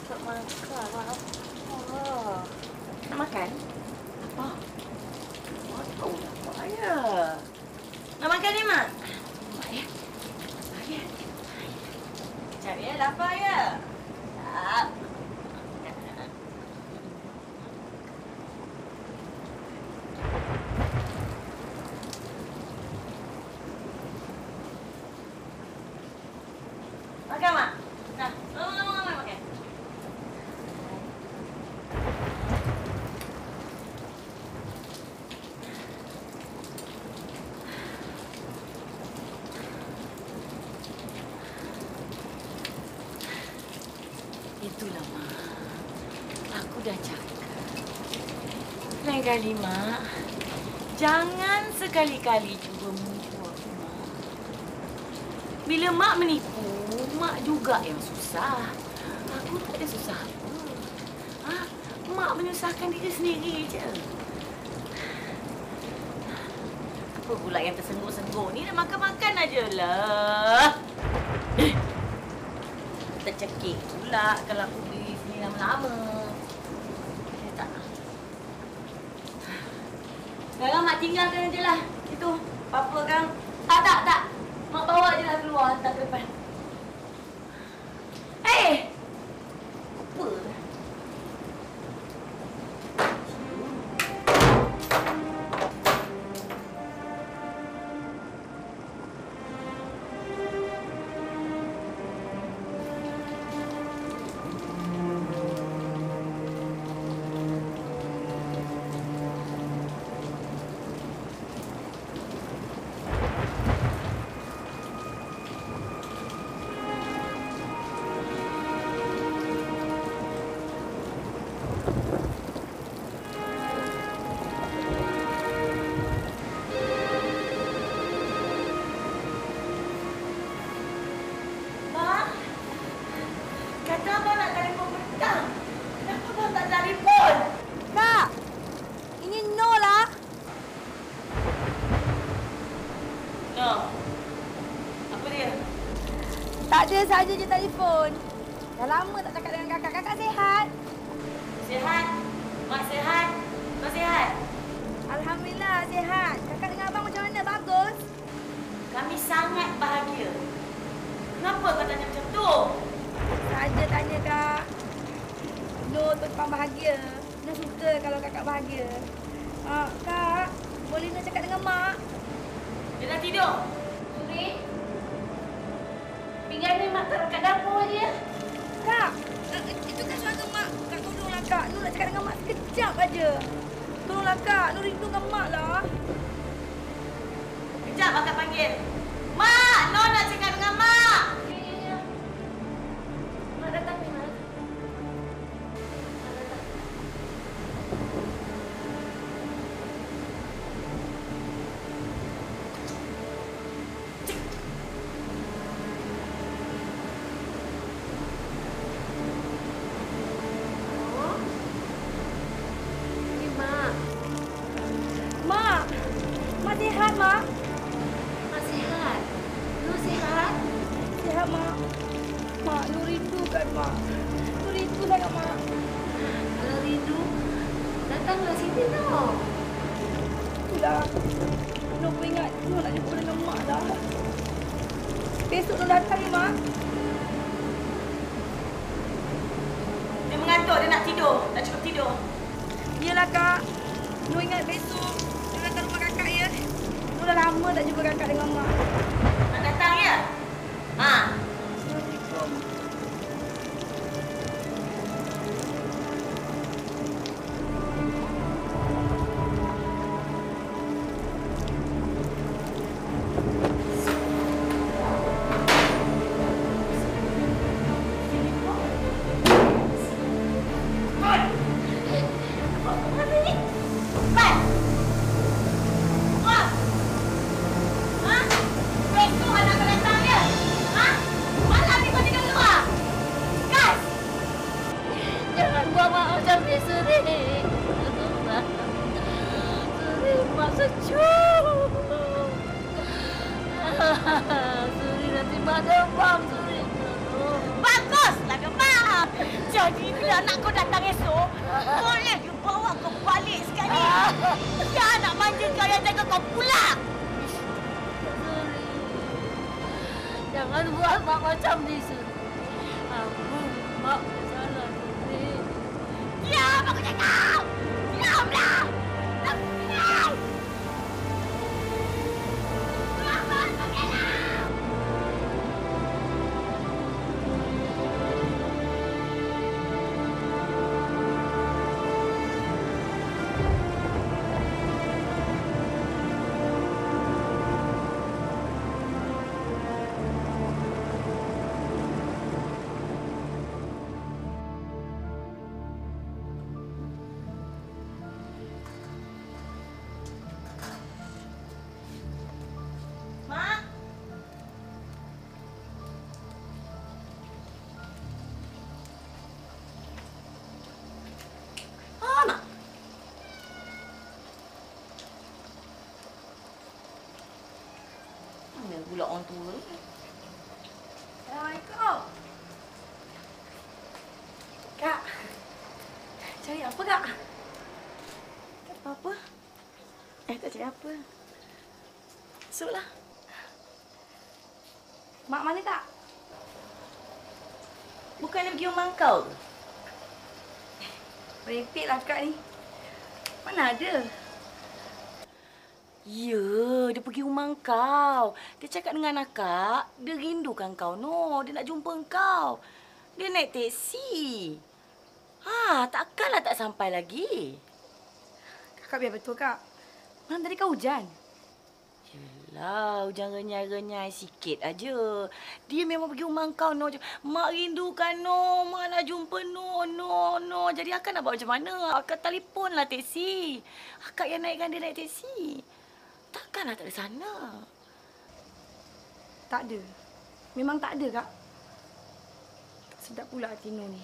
Nak makan. Mak lapar.
Nak makan?
Apa? Mak tahu lapar ya.
Nak makan ni, Mak?
Mak ya. Mak ya.
Sekejap ya, lapar ya? Tak. Makan, Mak. Nah, makan, makan, makan, makan.
Itulah mak. Aku dah cakap. Lain kali mak. Jangan sekali-kali cuba menipu aku mak. Bila mak menipu, mak juga yang susah. Aku tak ada susah apa. Ha? Mak menyusahkan diri sendiri je. Apa pula yang tersengguk-sengguk ni? Nak makan-makan aja lah. Tercekik pula kalau aku beli sini lama-lama. Saya tak nak.
Sekarang Mak tinggalkan je lah. Telefon.
Dah lama tak cakap dengan kakak. Kakak sihat?
Sihat? Mak sihat? Mak sihat?
Alhamdulillah sihat. Kakak dengan abang macam mana? Bagus?
Kami sangat bahagia. Kenapa kau tanya macam tu?
Saja tanya kak. No tu tukang bahagia. No suka kalau kakak bahagia. Ah, kak, boleh no cakap dengan mak?
Dia dah tidur.
Suri? Pinggan ni mak taruh kat dapur je.
Kak, eh, itu kan suara mak. Kak tolonglah kak. No nak cakap dengan mak sekejap aja. Tolonglah kak. No rindukan mak lah.
Kejap akak panggil. Mak! No nak cakap dengan. Mak boleh you bawa kau balik sekali. Dia anak manja kau yang jaga kau.
Suri. Jangan buat mak macam ni Suri. Aku mak bersalah Suri.
Diam aku cakap.
Masuklah. Mak mana, Kak?
Bukannya pergi rumah kau ke?
Merepek lah Kak ni. Mana ada?
Ya, dia pergi rumah kau. Dia cakap dengan akak, dia rindukan kau, no. Dia nak jumpa kau. Dia naik teksi. Ha, takkanlah tak sampai lagi.
Kakak biar betul, Kak. Mana tadi kau hujan?
Yelah, hujan renyai-renyai sikit aja. Dia memang pergi rumah kau, no. Mak rindukan, no. Mak nak jumpa, no, no, no. Jadi akak nak buat macam mana? Akak telefon lah teksi. Akak yang naikkan dia naik teksi. Takkanlah tak ada sana.
Tak ada. Memang tak ada, Kak. Sedap pula hati Nur ni.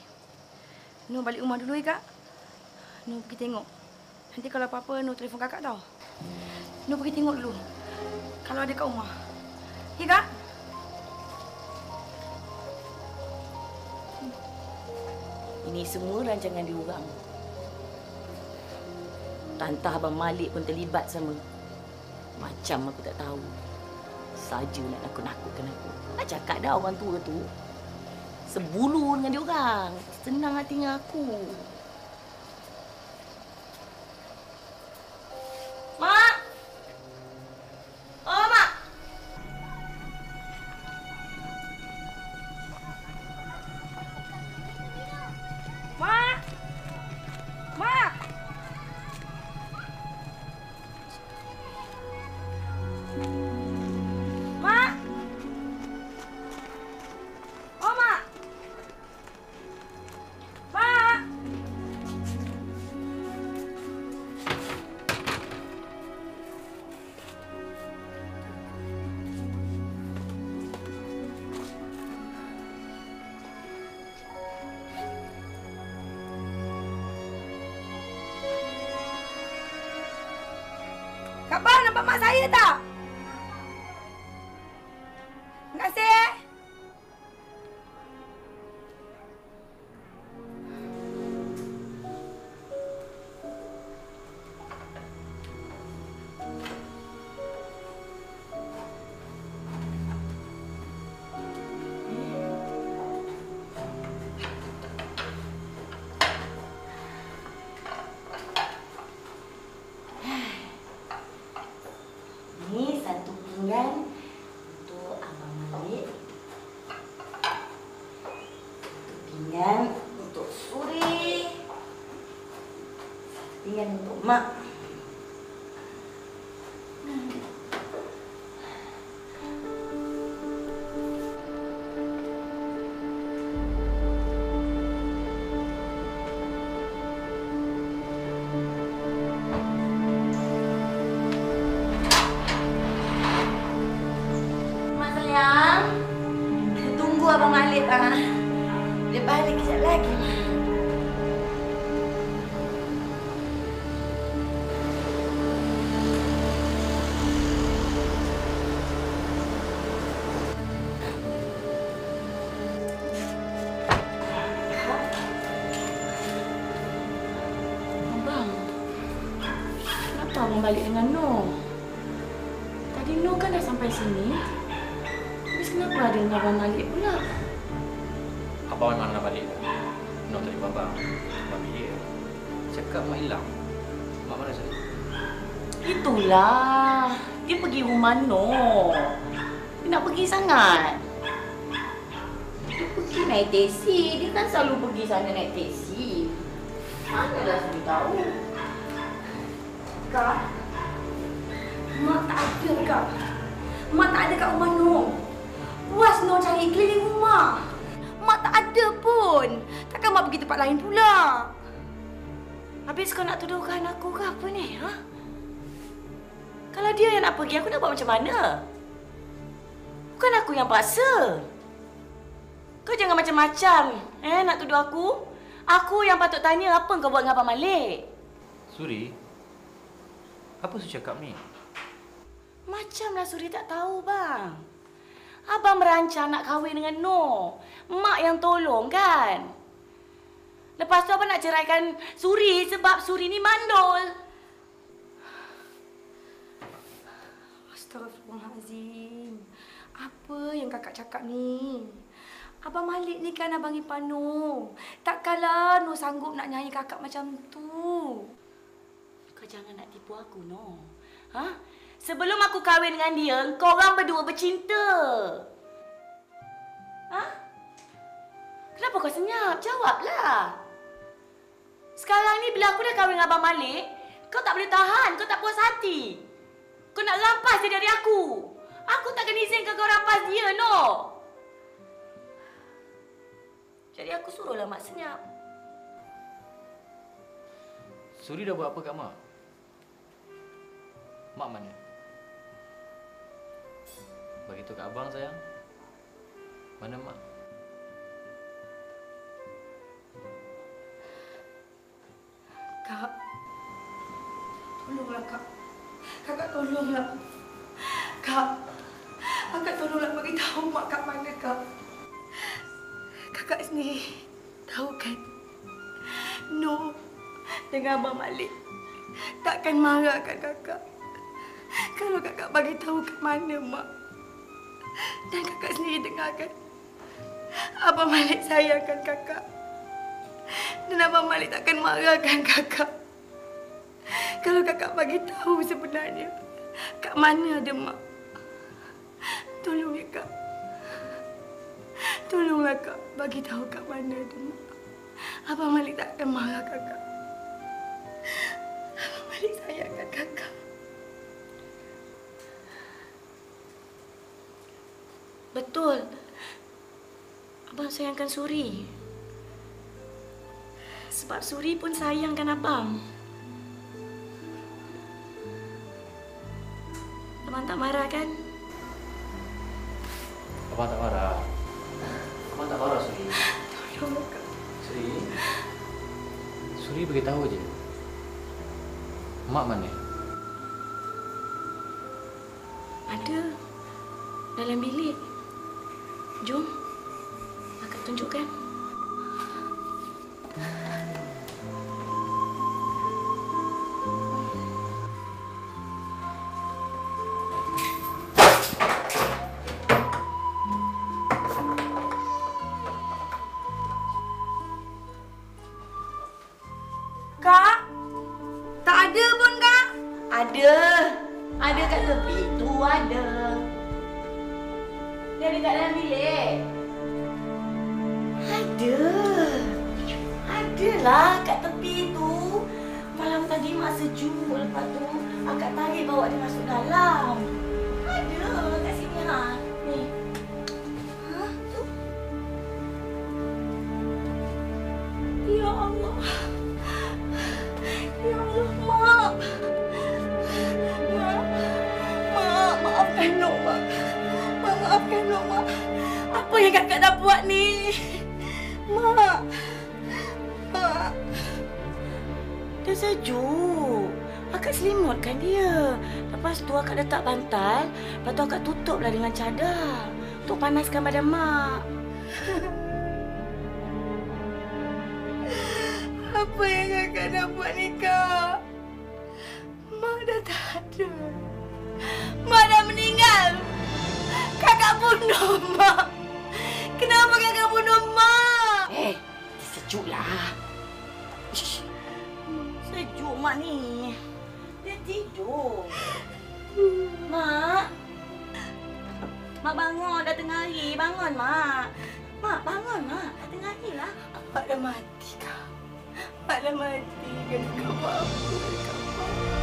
Nur balik rumah dulu ya, Kak. Nur pergi tengok. Nanti kalau apa-apa, Nur telefon kakak tau. Nur pergi tengok dulu. Kalau ada kat rumah. Ya, Kak?
Ini semua rancangan diorang. Tantah Abang Malik pun terlibat sama. Macam aku tak tahu. Saja nak nakut-nakutkan aku. Nak cakap dah orang tua tu. Sebulu dengan diorang. Senang hati dengan aku.
Kak Bang, nampak mak saya tak?
Abang balik dengan Noh. Tadi Noh kan dah sampai sini. Habis kenapa ada dengan abang balik pula?
Abang memang nak balik. Nak tadi babang. Bagi dia. Cakap mak hilang. Mak mana saya?
Itulah. Dia pergi rumah Noh. Dia nak pergi sangat. Dia pergi naik teksi. Dia kan selalu pergi sana naik teksi. Manalah saya tahu.
Kak, Mak tak ada kak. Mak tak ada kat rumah Noh. Puas Noh cari keliling rumah. Mak tak ada pun. Takkan Mak pergi tempat lain pula.
Habis kau nak tuduhkan aku ke apa ni? Ha? Kalau dia yang nak pergi, aku nak buat macam mana? Bukan aku yang paksa. Kau jangan macam-macam eh nak tuduh aku. Aku yang patut tanya apa kau buat dengan Abang Malik.
Suri. Apa Suri cakap ni?
Macamlah Suri tak tahu bang. Abang merancang nak kahwin dengan Noh. Mak yang tolong kan? Lepas tu abang nak ceraikan Suri sebab Suri ni mandul.
Astagfirullahalazim. Apa yang kakak cakap ni? Abang Malik ni kan abang ipar Noh. Takkanlah Noh sanggup nak nyanyi kakak macam tu.
Jangan nak tipu aku, no. Ha? Sebelum aku kahwin dengan dia, kau orang berdua bercinta. Ha? Kenapa kau senyap? Jawablah. Sekarang ni bila aku dah kahwin dengan Abang Malik, kau tak boleh tahan, kau tak puas hati. Kau nak rampas dia dari aku. Aku takkan izinkan kau rampas dia, no. Jadi aku suruhlah mak senyap.
Suri dah buat apa kat mak? Mak mana? Bagi tu kat abang sayang. Mana mak?
Kak. Tolonglah kak. Kakak tolonglah. Kak. Kakak tolonglah bagi tahu mak kat mana kak. Kakak sendiri tahu kan? No. Dengan Abang Malik. Takkan marahkan kakak. Kalau kakak bagi tahu kat mana mak. Dan kakak sendiri dengarkan. Abang Malik sayangkan kakak. Dan Abang Malik takkan marahkan kakak. Kalau kakak bagi tahu sebenarnya kat mana ada mak. Tolong ya kak. Tolonglah kak bagi tahu kat mana ada mak. Abang Malik takkan marah kakak. Abang Malik sayangkan kakak.
Betul. Abang sayangkan Suri. Sebab Suri pun sayangkan abang. Abang tak marah kan?
Abang tak marah. Abang tak marah Suri.
Tolong.
Suri. Suri beritahu je. Mak mana?
Ada. Dalam bilik. Jom. Akak tunjukkan.
Sejuklah.
Sejuk mak ni. Dia tidur. Mak. Mak bangun dah tengah hari. Bangun mak. Mak bangun mak. Dah tengah hari lah.
Mak dah mati kak. Mak dah mati. Kakak apa? Kakak apa?